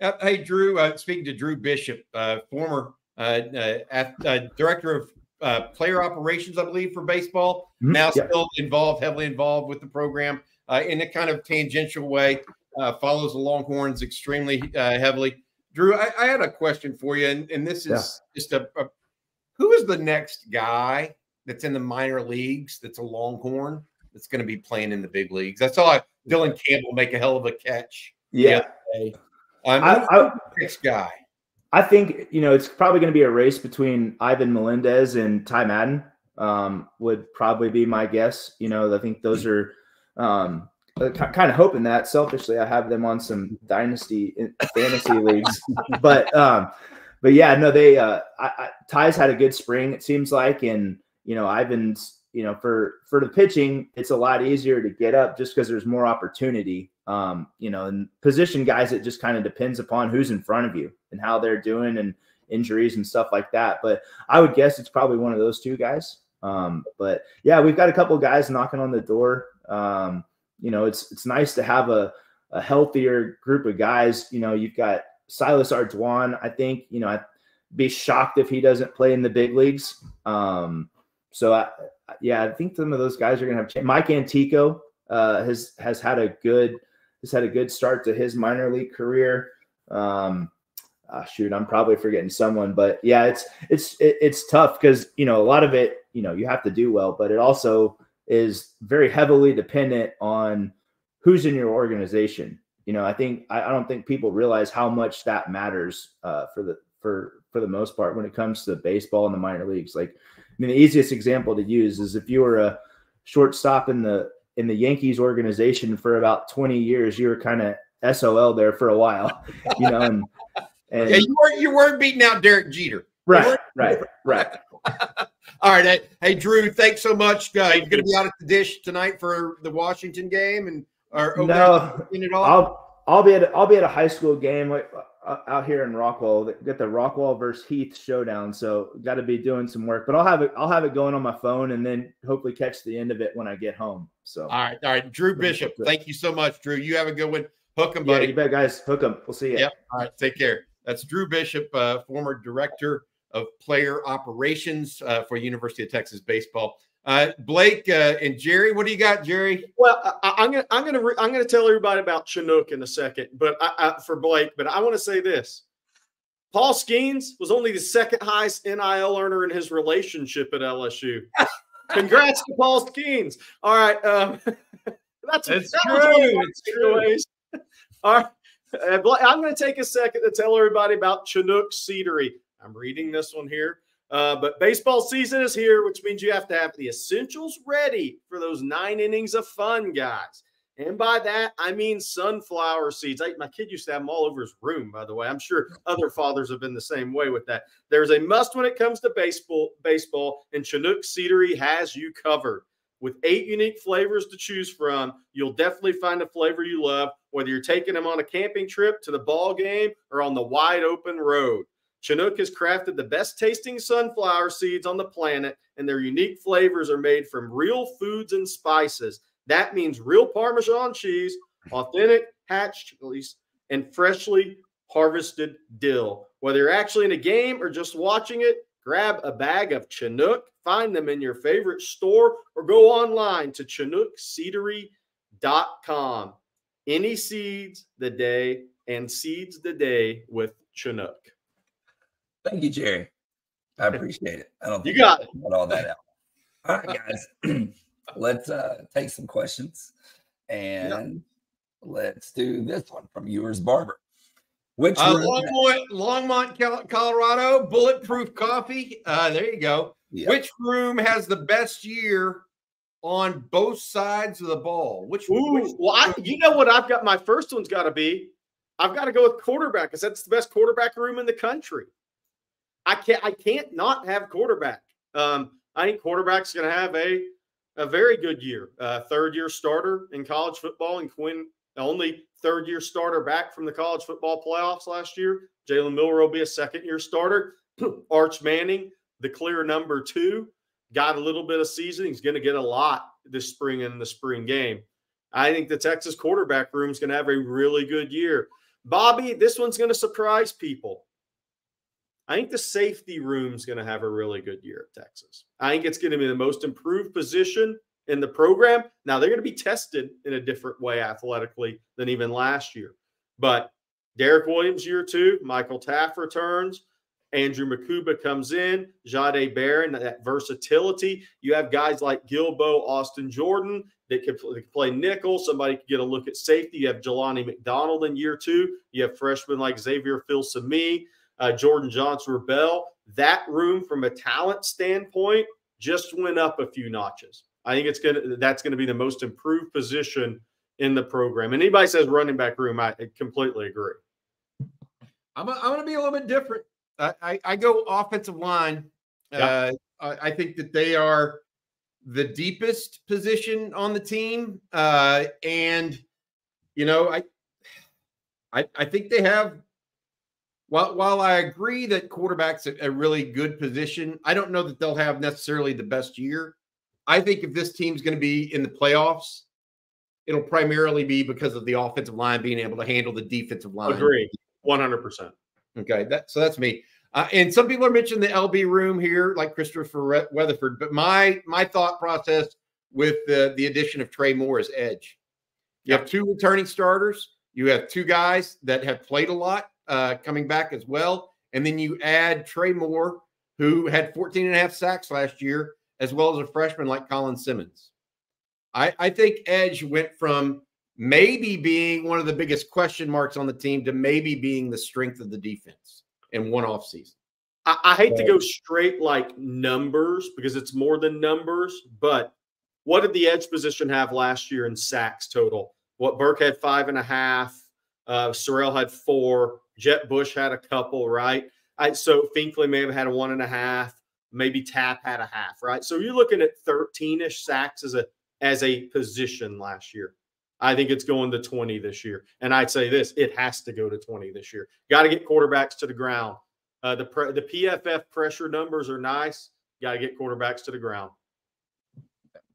Uh, hey, Drew. Uh, speaking to Drew Bishop, uh, former uh, uh, director of player operations, I believe, for baseball. Mm-hmm. Now yeah. still involved, heavily involved with the program in a kind of tangential way uh, follows the Longhorns extremely uh, heavily. Drew, I, I, had a question for you, and, and this is yeah. just a, a, who is the next guy that's in the minor leagues that's a Longhorn that's going to be playing in the big leagues? That's all. Dylan Campbell make a hell of a catch. Yeah. Um, I, I, next guy. I think you know it's probably going to be a race between Ivan Melendez and Ty Madden. Um, would probably be my guess. You know, I think those are um, uh, kind of hoping that selfishly I have them on some dynasty fantasy leagues, but um, but yeah, no, they uh, I, I, Ty's had a good spring it seems like, and you know Ivan's you know for for the pitching it's a lot easier to get up just because there's more opportunity. Um, you know, and position guys it just kind of depends upon who's in front of you and how they're doing and injuries and stuff like that. But I would guess it's probably one of those two guys. Um, but yeah, we've got a couple guys knocking on the door. Um, you know, it's it's nice to have a, a healthier group of guys. You know, you've got Silas Ardoin. I think, you know, I'd be shocked if he doesn't play in the big leagues. Um, so I, yeah, I think some of those guys are gonna have change. Mike Antico uh, has has had a good has had a good start to his minor league career. Um, uh, shoot, I'm probably forgetting someone, but yeah, it's it's it, it's tough because you know a lot of it, you know, you have to do well, but it also is very heavily dependent on who's in your organization. You know, I think I, I don't think people realize how much that matters uh, for the for for the most part when it comes to baseball and the minor leagues. Like, I mean, the easiest example to use is if you were a shortstop in the in the Yankees organization for about 20 years, you were kind of SOL there for a while, you know, and and yeah, you weren't you weren't beating out Derek Jeter. Right, right, right. All right. Hey, hey, Drew, thanks so much. Uh, you're going to be out at the dish tonight for the Washington game, and or no, I'll I'll be at a, I'll be at a high school game uh, out here in Rockwall. Get the Rockwall versus Heath showdown. So got to be doing some work, but I'll have it. I'll have it going on my phone, and then hopefully catch the end of it when I get home. So all right, all right, Drew Bishop. Thank you so much, Drew. You have a good one. Hook them, buddy. Yeah, you bet, guys. Hook them. We'll see you. Yep. All right. Take care. That's Drew Bishop, uh, former director of player operations uh, for University of Texas baseball. Uh, Blake uh, and Jerry, what do you got, Jerry? Well, I, am gonna I'm gonna re- I'm gonna tell everybody about Chinook in a second, but I, I, for Blake, but I want to say this: Paul Skenes was only the second highest NIL earner in his relationship at LSU. Congrats to Paul Skenes. All right, um, that's, it's that true. It's true. All right. I'm going to take a second to tell everybody about Chinook Seedery. I'm reading this one here. Uh, but baseball season is here, which means you have to have the essentials ready for those nine innings of fun, guys. And by that, I mean sunflower seeds. I, my kid used to have them all over his room, by the way. I'm sure other fathers have been the same way with that. There's a must when it comes to baseball, baseball, and Chinook Seedery has you covered. With eight unique flavors to choose from, you'll definitely find a flavor you love, whether you're taking them on a camping trip, to the ball game, or on the wide open road. Chinook has crafted the best tasting sunflower seeds on the planet, and their unique flavors are made from real foods and spices. That means real Parmesan cheese, authentic hatch chilies, and freshly harvested dill. Whether you're actually in a game or just watching it, grab a bag of Chinook Find them in your favorite store or go online to chinookseedery.com. Any seeds the day and seeds the day with Chinook. Thank you, Jerry. I appreciate it. I don't you got all that out. All right, guys. let's uh, take some questions and let's do this one from yours, Barber. Which uh, Longmont, Longmont, Colorado, bulletproof coffee. Uh, there you go. Yep. Which room has the best year on both sides of the ball? Which, Ooh, which well, I, you know what I've got. My first one's got to be. I've got to go with quarterback because that's the best quarterback room in the country. I can't. I can't not have quarterback. Um, I think quarterback's going to have a a very good year. Uh, third year starter in college football, and Quinn only third year starter back from the college football playoffs last year. Jalen Milroe will be a second year starter. Arch Manning the clear number two, got a little bit of season. He's going to get a lot this spring in the spring game. I think the Texas quarterback room is going to have a really good year. Bobby, this one's going to surprise people. I think the safety room is going to have a really good year at Texas. I think it's going to be the most improved position in the program. Now, they're going to be tested in a different way athletically than even last year. But Derek Williams, year two, Michael Taaffe returns. Andrew Mukuba comes in, Jahdae Barron, that versatility. You have guys like Guilbeau, Austin Jordan that could, play nickel. Somebody could get a look at safety. You have Jelani McDonald in year two. You have freshmen like Xavier Filsaime, uh, Jordan Johnson Rebel. That room from a talent standpoint just went up a few notches. I think it's gonna that's gonna be the most improved position in the program. And anybody says running back room, I completely agree. I'm, a, I'm going to be a little bit different. I, I go offensive line. Yeah. Uh, I think that they are the deepest position on the team, uh, and you know, I, I, I think they have. While while I agree that quarterback's a, a really good position, I don't know that they'll have necessarily the best year. I think if this team's going to be in the playoffs, it'll primarily be because of the offensive line being able to handle the defensive line. Agree, one hundred percent. Okay, that so that's me. Uh, and some people are mentioning the LB room here, like Christopher Weatherford. But my my thought process with the the addition of Trey Moore is edge. You have two returning starters. You have two guys that have played a lot uh, coming back as well. And then you add Trey Moore, who had 14 and a half sacks last year, as well as a freshman like Colin Simmons. I, I think Edge went from maybe being one of the biggest question marks on the team to maybe being the strength of the defense in one off season. I, I hate to go straight like numbers because it's more than numbers, but what did the edge position have last year in sacks total? What Burke had five and a half, uh, Sorrell had four, Jett Bush had a couple, right? I, so Finkley may have had a one and a half, maybe Tap had a half, right? So you're looking at 13-ish sacks as a as a position last year. I think it's going to 20 this year. And I'd say this, it has to go to 20 this year. Got to get quarterbacks to the ground. Uh, the the PFF pressure numbers are nice. Got to get quarterbacks to the ground.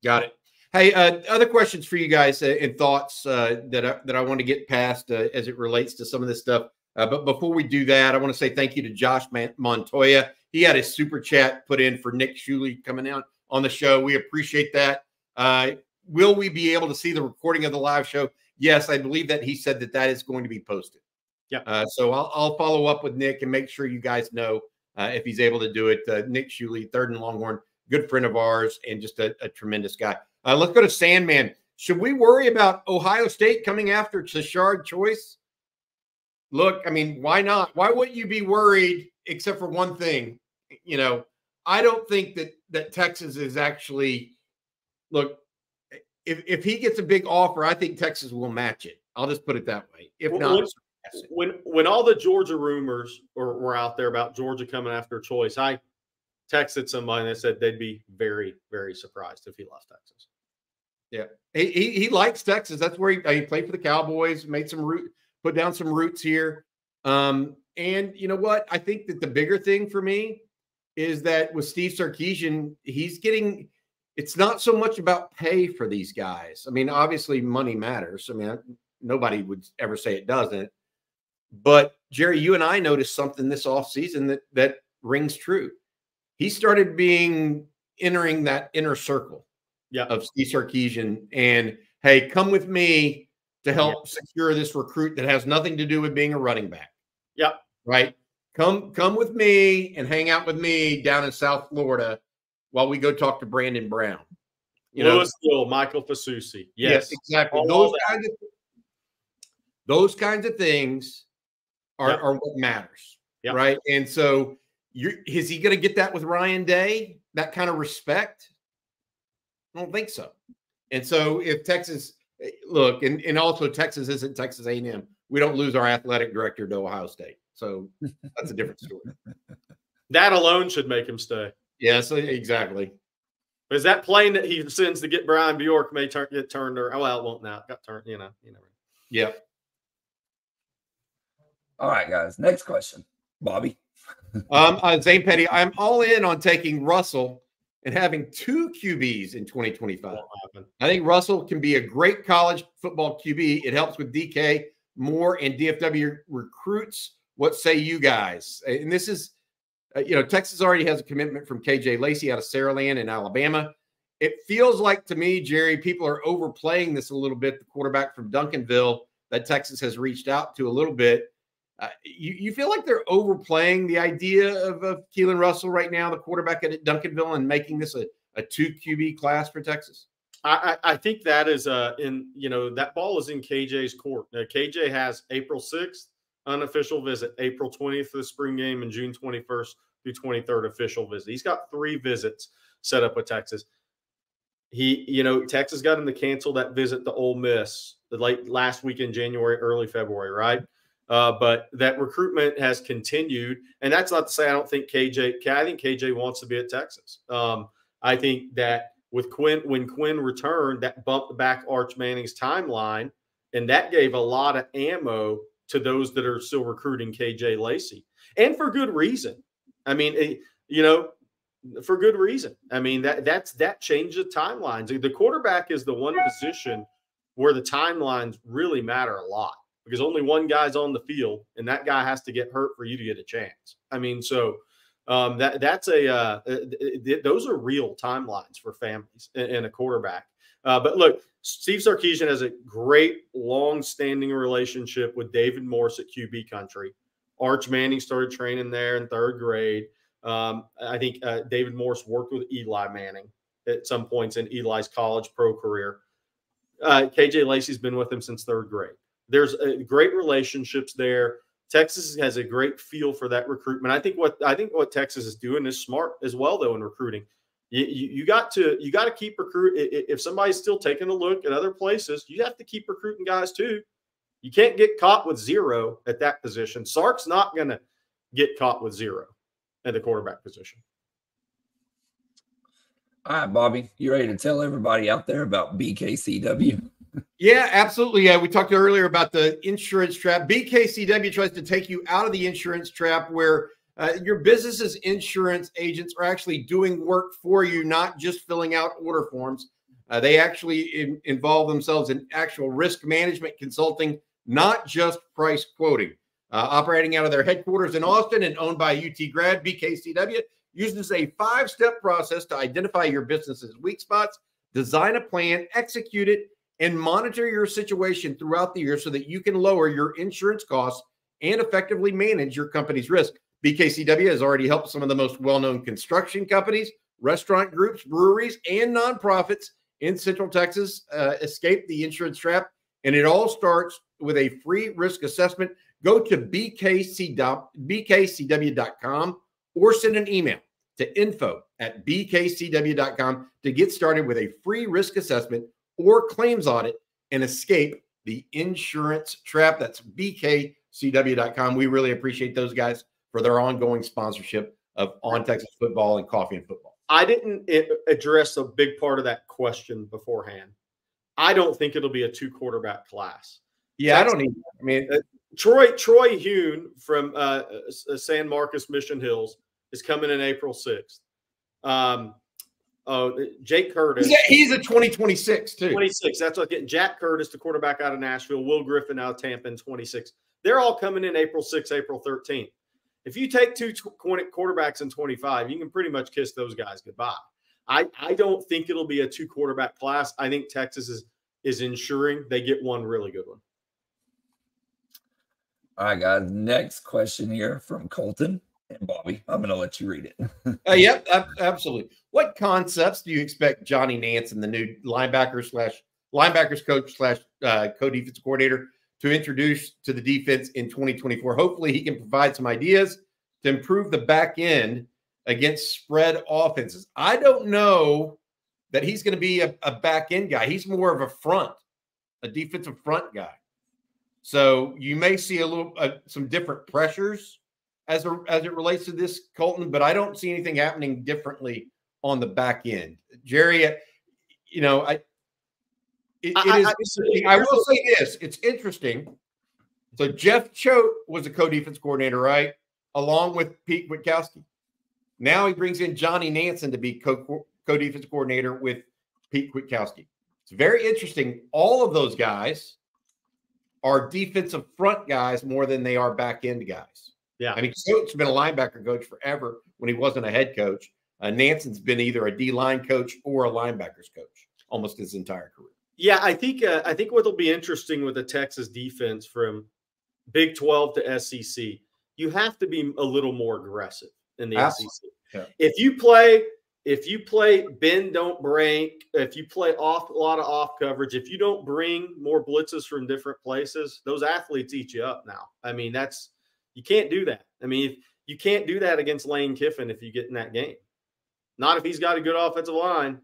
Got it. Hey, uh, other questions for you guys uh, and thoughts uh, that I, that I want to get past uh, as it relates to some of this stuff. Uh, but before we do that, I want to say thank you to Josh Montoya. He had a super chat put in for Nick Shuley coming out on the show. We appreciate that. Uh, will we be able to see the recording of the live show? Yes, I believe that he said that that is going to be posted. Yeah. Uh, so I'll, I'll, follow up with Nick and make sure you guys know uh, if he's able to do it. Uh, Nick Shuley, third and Longhorn, good friend of ours and just a, a tremendous guy. Uh, let's go to Sandman. Should we worry about Ohio State coming after Tashard Choice? Look, I mean, why not? Why wouldn't you be worried except for one thing? You know, I don't think that that Texas is actually look if if he gets a big offer, I think Texas will match it. I'll just put it that way. If not, when, when when all the Georgia rumors were, were out there about Georgia coming after choice, I texted somebody that said they'd be very very surprised if he left Texas. Yeah, he he, he likes Texas. That's where he, he played for the Cowboys, made some root, put down some roots here. Um, and you know what? I think that the bigger thing for me is that with Steve Sarkisian, he's getting it's not so much about pay for these guys. I mean, obviously, money matters. I mean, nobody would ever say it doesn't. But Jerry, you and I noticed something this offseason that that rings true. He started being entering that inner circle yeah. of Steve Sarkisian and hey, come with me to help yeah. secure this recruit that has nothing to do with being a running back. Yeah. Right. Come come with me and hang out with me down in South Florida while we go talk to Brandon Brown. You Louis know, Michael Fasusi. Yes, yes exactly. All those kinds of those kinds of things are, yep. are what matters. Yep. Right. And so you is he going to get that with Ryan Day? That kind of respect? I don't think so. And so if Texas look, and, and also Texas isn't Texas A&M. We don't lose our athletic director to Ohio State. So that's a different story. that alone should make him stay. Yes, exactly. Is that plane that he sends to get Brian Bjork may turn get turned or oh well it won't now. got turned, you know, you know. Yep. All right, guys. Next question. Bobby. um, uh, Zane Petty, I'm all in on taking Russell and having two QBs in 2025. I think Russell can be a great college football QB. It helps with DK Moore and DFW recruits. What say you guys? And this is uh, you know, Texas already has a commitment from KJ Lacey out of Saraland in Alabama. It feels like to me, Jerry, people are overplaying this a little bit. The quarterback from Duncanville that Texas has reached out to a little bit. Uh, you, you feel like they're overplaying the idea of, of Keelon Russell right now, the quarterback at Duncanville, and making this a, a two QB class for Texas? I, I think that is uh in you know that ball is in KJ's court. Now, KJ has April sixth unofficial visit, April 20th for the spring game and June 21st through 23rd official visit. He's got three visits set up with Texas. He, you know, Texas got him to cancel that visit to Ole Miss the late last week in January, early February, right? Uh, but that recruitment has continued, and that's not to say I don't think KJ. I think KJ wants to be at Texas. Um, I think that with Quinn, when Quinn returned, that bumped back Arch Manning's timeline, and that gave a lot of ammo to those that are still recruiting KJ Lacey, and for good reason. I mean, eh, you know, for good reason. I mean that that's that changes the timelines. The quarterback is the one position where the timelines really matter a lot because only one guy's on the field, and that guy has to get hurt for you to get a chance. I mean, so um, that that's a uh, eh, eh, those are real timelines for families and, a quarterback. Uh, but look, Steve Sarkisian has a great long-standing relationship with David Morse at QB Country. Arch Manning started training there in third grade. Um, I think uh, David Morse worked with Eli Manning at some points in Eli's college pro career. Uh, KJ Lacey's been with him since third grade. There's uh, great relationships there. Texas has a great feel for that recruitment. I think what I think what Texas is doing is smart as well, though, in recruiting. You, you, you got to you got to keep recruit. If somebody's still taking a look at other places, you have to keep recruiting guys too. You can't get caught with zero at that position. Sark's not going to get caught with zero at the quarterback position. All right, Bobby, you ready to tell everybody out there about BKCW? Yeah, absolutely. Yeah, we talked earlier about the insurance trap. BKCW tries to take you out of the insurance trap where uh, your business's insurance agents are actually doing work for you, not just filling out order forms. Uh, they actually in, involve themselves in actual risk management consulting, not just price quoting. Uh, operating out of their headquarters in Austin and owned by UT grad, BKCW uses a five step process to identify your business's weak spots, design a plan, execute it, and monitor your situation throughout the year so that you can lower your insurance costs and effectively manage your company's risk. BKCW has already helped some of the most well known construction companies, restaurant groups, breweries, and nonprofits in Central Texas uh, escape the insurance trap. And it all starts with a free risk assessment. Go to bkc, bkcw.com or send an email to info at bkcw.com to get started with a free risk assessment or claims audit and escape the insurance trap. That's bkcw.com. We really appreciate those guys for their ongoing sponsorship of On Texas Football and Coffee and Football. I didn't address a big part of that question beforehand. I don't think it'll be a two quarterback class. Yeah, Texas, I don't even. I mean, uh, Troy Troy Huhn from uh, uh, San Marcos Mission Hills is coming in April sixth. Um, Oh, Jake Curtis. He's a, he's a 2026 too. 26. That's what getting Jack Curtis, the quarterback out of Nashville, Will Griffin out of Tampa in 26. They're all coming in April 6th, April 13th. If you take two quarterbacks in 25, you can pretty much kiss those guys goodbye. I, I don't think it'll be a two quarterback class. I think Texas is is ensuring they get one really good one. All right, guys. Next question here from Colton and Bobby. I'm going to let you read it. uh, yep, absolutely. What concepts do you expect Johnny Nansen and the new linebacker slash linebackers coach slash uh, co-defense coordinator, to introduce to the defense in 2024. Hopefully, he can provide some ideas to improve the back end against spread offenses. I don't know that he's going to be a, a back end guy. He's more of a front, a defensive front guy. So you may see a little uh, some different pressures as a, as it relates to this Colton, but I don't see anything happening differently on the back end. Jerry, uh, you know, I it, I, it is. I, I, I will say this: it's interesting. So Jeff Choate was a co-defense coordinator, right? Along with Pete Kwiatkowski. Now he brings in Johnny Nansen to be co- co-defense coordinator with Pete Kwiatkowski. It's very interesting. All of those guys are defensive front guys more than they are back end guys. Yeah. I mean, Choate's been a linebacker coach forever when he wasn't a head coach. Uh, Nansen's been either a D line coach or a linebackers coach almost his entire career. Yeah, I think uh, I think what'll be interesting with the Texas defense from Big 12 to SEC, you have to be a little more aggressive in the Absolutely. SEC. Yeah. If you play if you play bend don't break, if you play off a lot of off coverage, if you don't bring more blitzes from different places, those athletes eat you up now. I mean, that's you can't do that. I mean, you can't do that against Lane Kiffin if you get in that game. Not if he's got a good offensive line.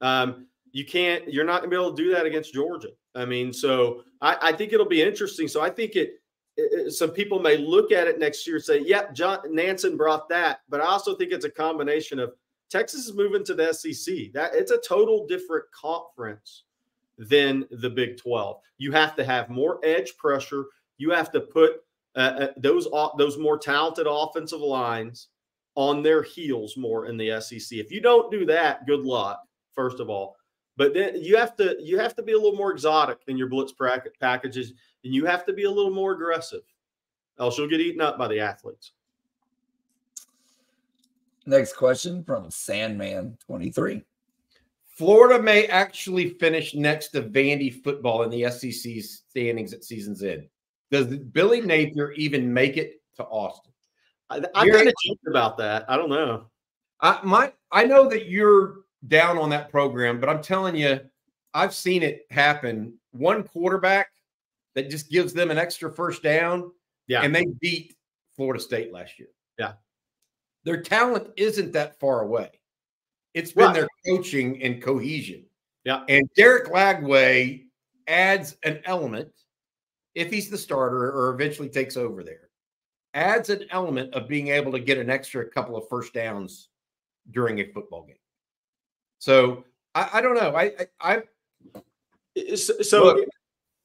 Um, you can't. You're not going to be able to do that against Georgia. I mean, so I, I think it'll be interesting. So I think it, it, Some people may look at it next year and say, "Yep, John Nansen brought that," but I also think it's a combination of Texas is moving to the SEC. That it's a total different conference than the Big 12. You have to have more edge pressure. You have to put uh, uh those those more talented offensive lines on their heels more in the SEC. If you don't do that, good luck. First of all, but then you have to you have to be a little more exotic in your blitz packages, and you have to be a little more aggressive, else you'll get eaten up by the athletes. Next question from Sandman twenty three. Florida may actually finish next to Vandy football in the SEC standings at season's end. Does Billy Napier even make it to Austin. I, You're- kind of joked about that. I don't know. I my I know that you're down on that program, but I'm telling you, I've seen it happen. One quarterback that just gives them an extra first down, Yeah. and they beat Florida State last year. Yeah. Their talent isn't that far away. It's been Right. their coaching and cohesion. Yeah. And Derek Lagway adds an element, if he's the starter or eventually takes over there, adds an element of being able to get an extra couple of first downs during a football game. So I, I don't know. I I, I So, so Look,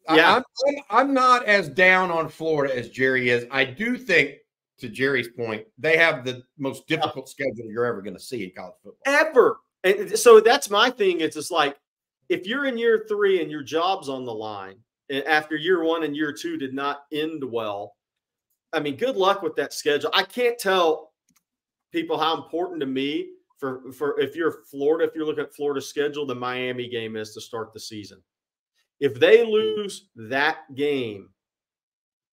Yeah. I, I'm, I'm I'm not as down on Florida as Jerry is. I do think, to Jerry's point, they have the most difficult schedule you're ever going to see in college football. ever. And so that's my thing. It's just like if you're in year three and your job's on the line, after year one and year two did not end well, I mean, good luck with that schedule. I can't tell people how important to me for for if you're Florida, if you're looking at Florida's schedule, the Miami game is to start the season. If they lose that game,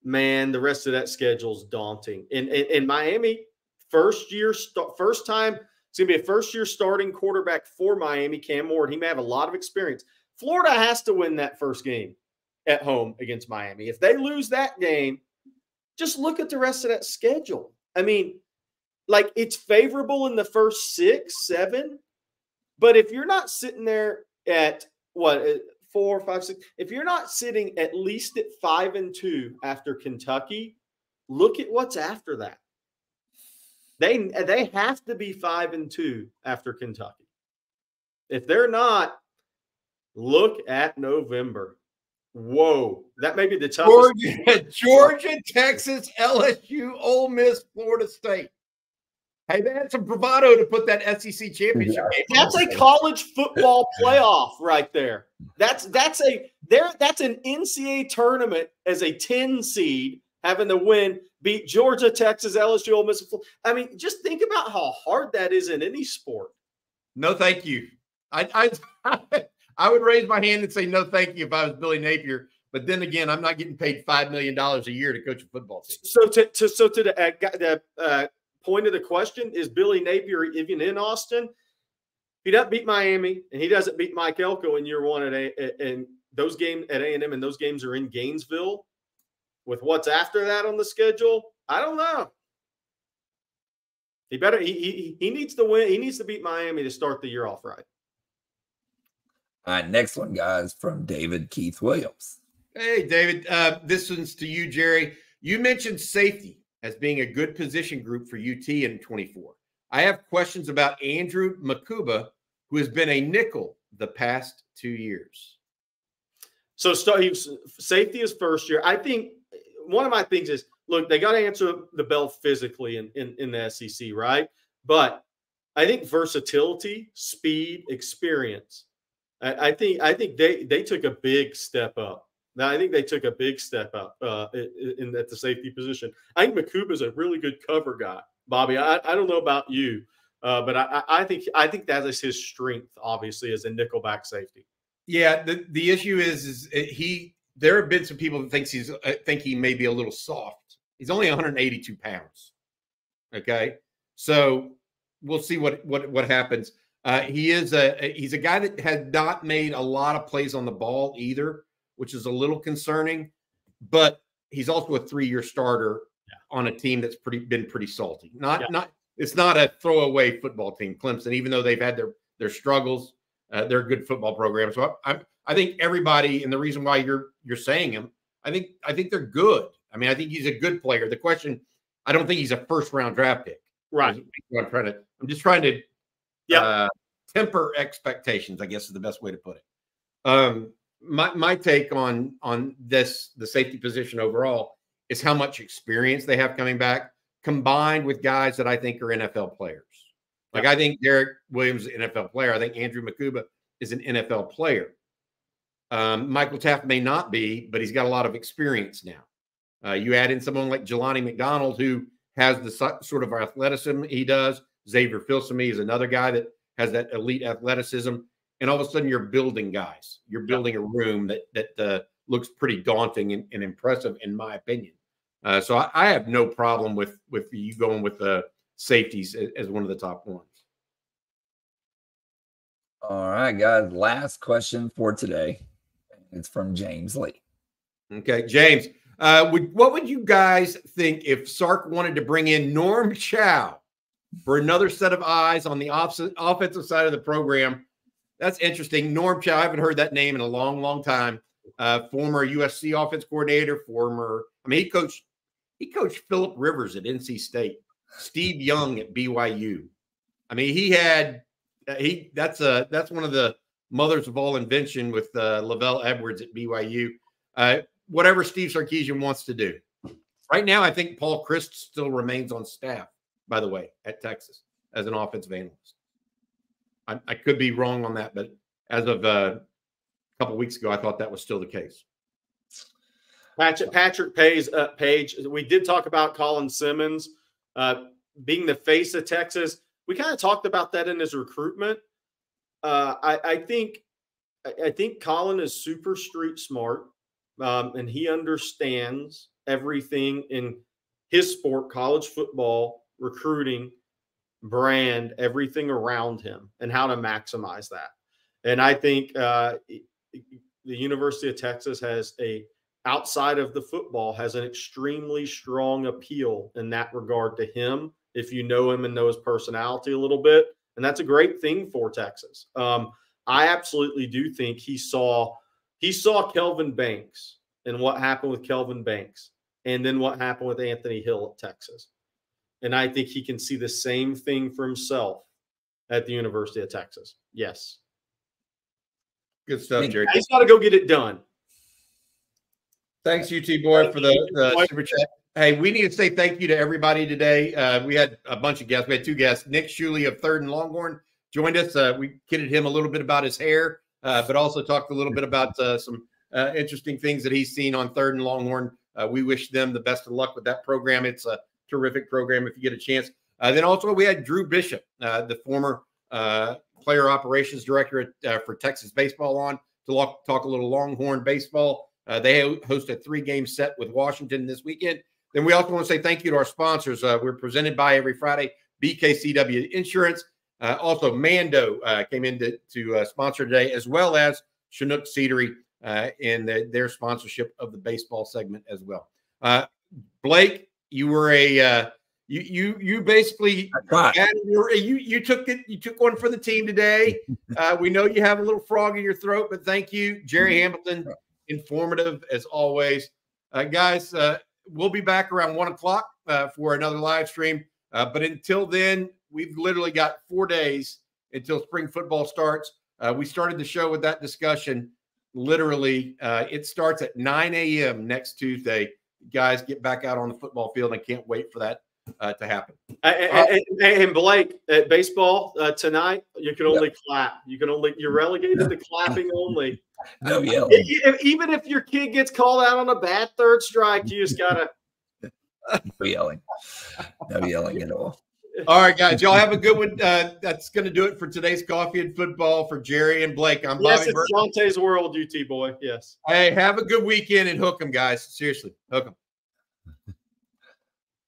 man, the rest of that schedule is daunting. And in Miami, first year, first time it's going to be a first year starting quarterback for Miami, Cam Ward. He may have a lot of experience. Florida has to win that first game at home against Miami. If they lose that game, just look at the rest of that schedule. I mean, like it's favorable in the first six, seven, but if you're not sitting there at what uh, four, five, six, if you're not sitting at least at five and two after Kentucky, look at what's after that. They they have to be five and two after Kentucky. If they're not, look at November. Whoa, that may be the toughest. Georgia, Georgia, Texas, LSU, Ole Miss, Florida State. Hey, they had some bravado to put that SEC championship game. That's a college football playoff right there. That's that's a there. That's an NCAA tournament as a ten seed having to win, beat Georgia, Texas, LSU, Ole Miss. Fl- I mean, just think about how hard that is in any sport. No, thank you. I, I I would raise my hand and say no, thank you if I was Billy Napier. But then again, I'm not getting paid five million dollars a year to coach a football team. So to, to so to the, uh, the uh, point of the question is Billy Napier even in Austin? He doesn't beat Miami and he doesn't beat Mike Elko in year one at a, and those games at A and M and those games are in Gainesville. With what's after that on the schedule, I don't know. He better he, he he needs to win. He needs to beat Miami to start the year off right. All right, next one, guys, from David Keith Williams. Hey, David. Uh, this one's to you, Jerry. You mentioned safety as being a good position group for UT in 24. I have questions about Andrew Mukuba, who has been a nickel the past two years. So start he was, safety is first year. I think one of my things is look, they got to answer the bell physically in, in, in the SEC, right? But I think versatility, speed, experience. I, I think I think they they took a big step up. Now I think they took a big step up uh, in, in at the safety position. I think is a really good cover guy, Bobby. I, I don't know about you, uh, but I, I think I think that is his strength, obviously, as a nickelback safety. Yeah, the, the issue is is he. There have been some people that thinks he's uh, think he may be a little soft. He's only 182 pounds. Okay, so we'll see what what what happens. Uh, he is a he's a guy that had not made a lot of plays on the ball either, which is a little concerning. But he's also a three year starter on a team that's pretty been pretty salty. Not Yeah. not it's not a throwaway football team, Clemson. Even though they've had their their struggles, uh, they're a good football program. So I, I I think everybody, and the reason why you're you're saying him, I think I think they're good. I mean, I think he's a good player. The question, I don't think he's a first round draft pick. Right. I'm trying to. I'm just trying to Yeah. uh, temper expectations. I guess is the best way to put it. Um, my my take on on this the safety position overall is how much experience they have coming back, combined with guys that I think are NFL players. Like I think Derrick Williams is an NFL player. I think Andrew Mukuba is an NFL player. Um, Michael Taaffe may not be, but he's got a lot of experience now. Uh, you add in someone like Jelani McDonald, who has the so- sort of athleticism he does. Xavier Filsaime is another guy that has that elite athleticism, and all of a sudden you're building guys. You're building a room that that uh, looks pretty daunting and, and impressive, in my opinion. Uh, so I, I, have no problem with with you going with the safeties as, as one of the top ones. All right, guys. Last question for today. It's from James Lee. Okay, James. Uh, would what would you guys think if Sark wanted to bring in Norm Chow for another set of eyes on the opposite, offensive side of the program? That's interesting. Norm Chow. I haven't heard that name in a long, long time. Uh, former USC offense coordinator. Former. I mean, he coached. He coached Philip Rivers at NC State. Steve Young at BYU. I mean, he had uh, he. That's a that's one of the mothers of all invention with uh, LaVell Edwards at BYU. Uh, whatever Steve Sarkisian wants to do. Right now, I think Paul Chryst still remains on staff, by the way, at Texas as an offensive analyst. I, I could be wrong on that, but as of uh, a couple weeks ago, I thought that was still the case. Patrick, Patrick Page, uh, Page, we did talk about Colin Simmons uh, being the face of Texas. We kind of talked about that in his recruitment. Uh, I, I, think I think Colin is super street smart um, and he understands everything in his sport, college football, recruiting, brand, everything around him, and how to maximize that. And I think uh, the University of Texas has a outside of the football has an extremely strong appeal in that regard to him if you know him and know his personality a little bit and that's a great thing for texas um, i absolutely do think he saw he saw Kelvin Banks and what happened with Kelvin Banks, and then what happened with Anthony Hill at Texas. And I think he can see the same thing for himself at the University of Texas. Yes. Good stuff, Jerry. He's got to go get it done. Thanks, UT boy, for the, the super chat. Hey, we need to say thank you to everybody today. Uh, we had a bunch of guests. We had two guests. Nick Shuley of Third and Longhorn joined us. Uh, we kidded him a little bit about his hair uh, but also talked a little bit about uh, some uh, interesting things that he's seen on Third and Longhorn. Uh, we wish them the best of luck with that program. It's a terrific program if you get a chance. Uh, then also we had Drew Bishop, the former player operations director at, for Texas baseball, on to talk, talk a little Longhorn baseball. they host a three-game set with Washington this weekend. Then we also want to say thank you to our sponsors. we're presented by every Friday BKCW Insurance. Uh, also, Mando uh, came in to, to uh, sponsor today, as well as Chinook uh, in the, their sponsorship of the baseball segment as well. Uh, Blake, you were a uh, you you you basically you you took it you took one for the team today. we know you have a little frog in your throat, but thank you, Jerry Hamilton. Informative as always, guys. we'll be back around one o'clock for another live stream. but until then, We've literally got four days until spring football starts. Uh, we started the show with that discussion. Literally, uh, it starts at 9 a.m. next Tuesday. Guys, get back out on the football field. I can't wait for that uh, to happen. And, and, Blake, at baseball uh, tonight, you can only yep. clap. You can only you're relegated to clapping only. No yelling. Even if your kid gets called out on a bad third strike, you just gotta. No yelling. No yelling at all. All right, guys. Y'all have a good one. Uh, that's going to do it for today's coffee and football for Jerry and Blake. I'm yes, Bobby it's Dante's World, UT boy. Yes. Hey, have a good weekend and hook them, guys. Seriously, hook them.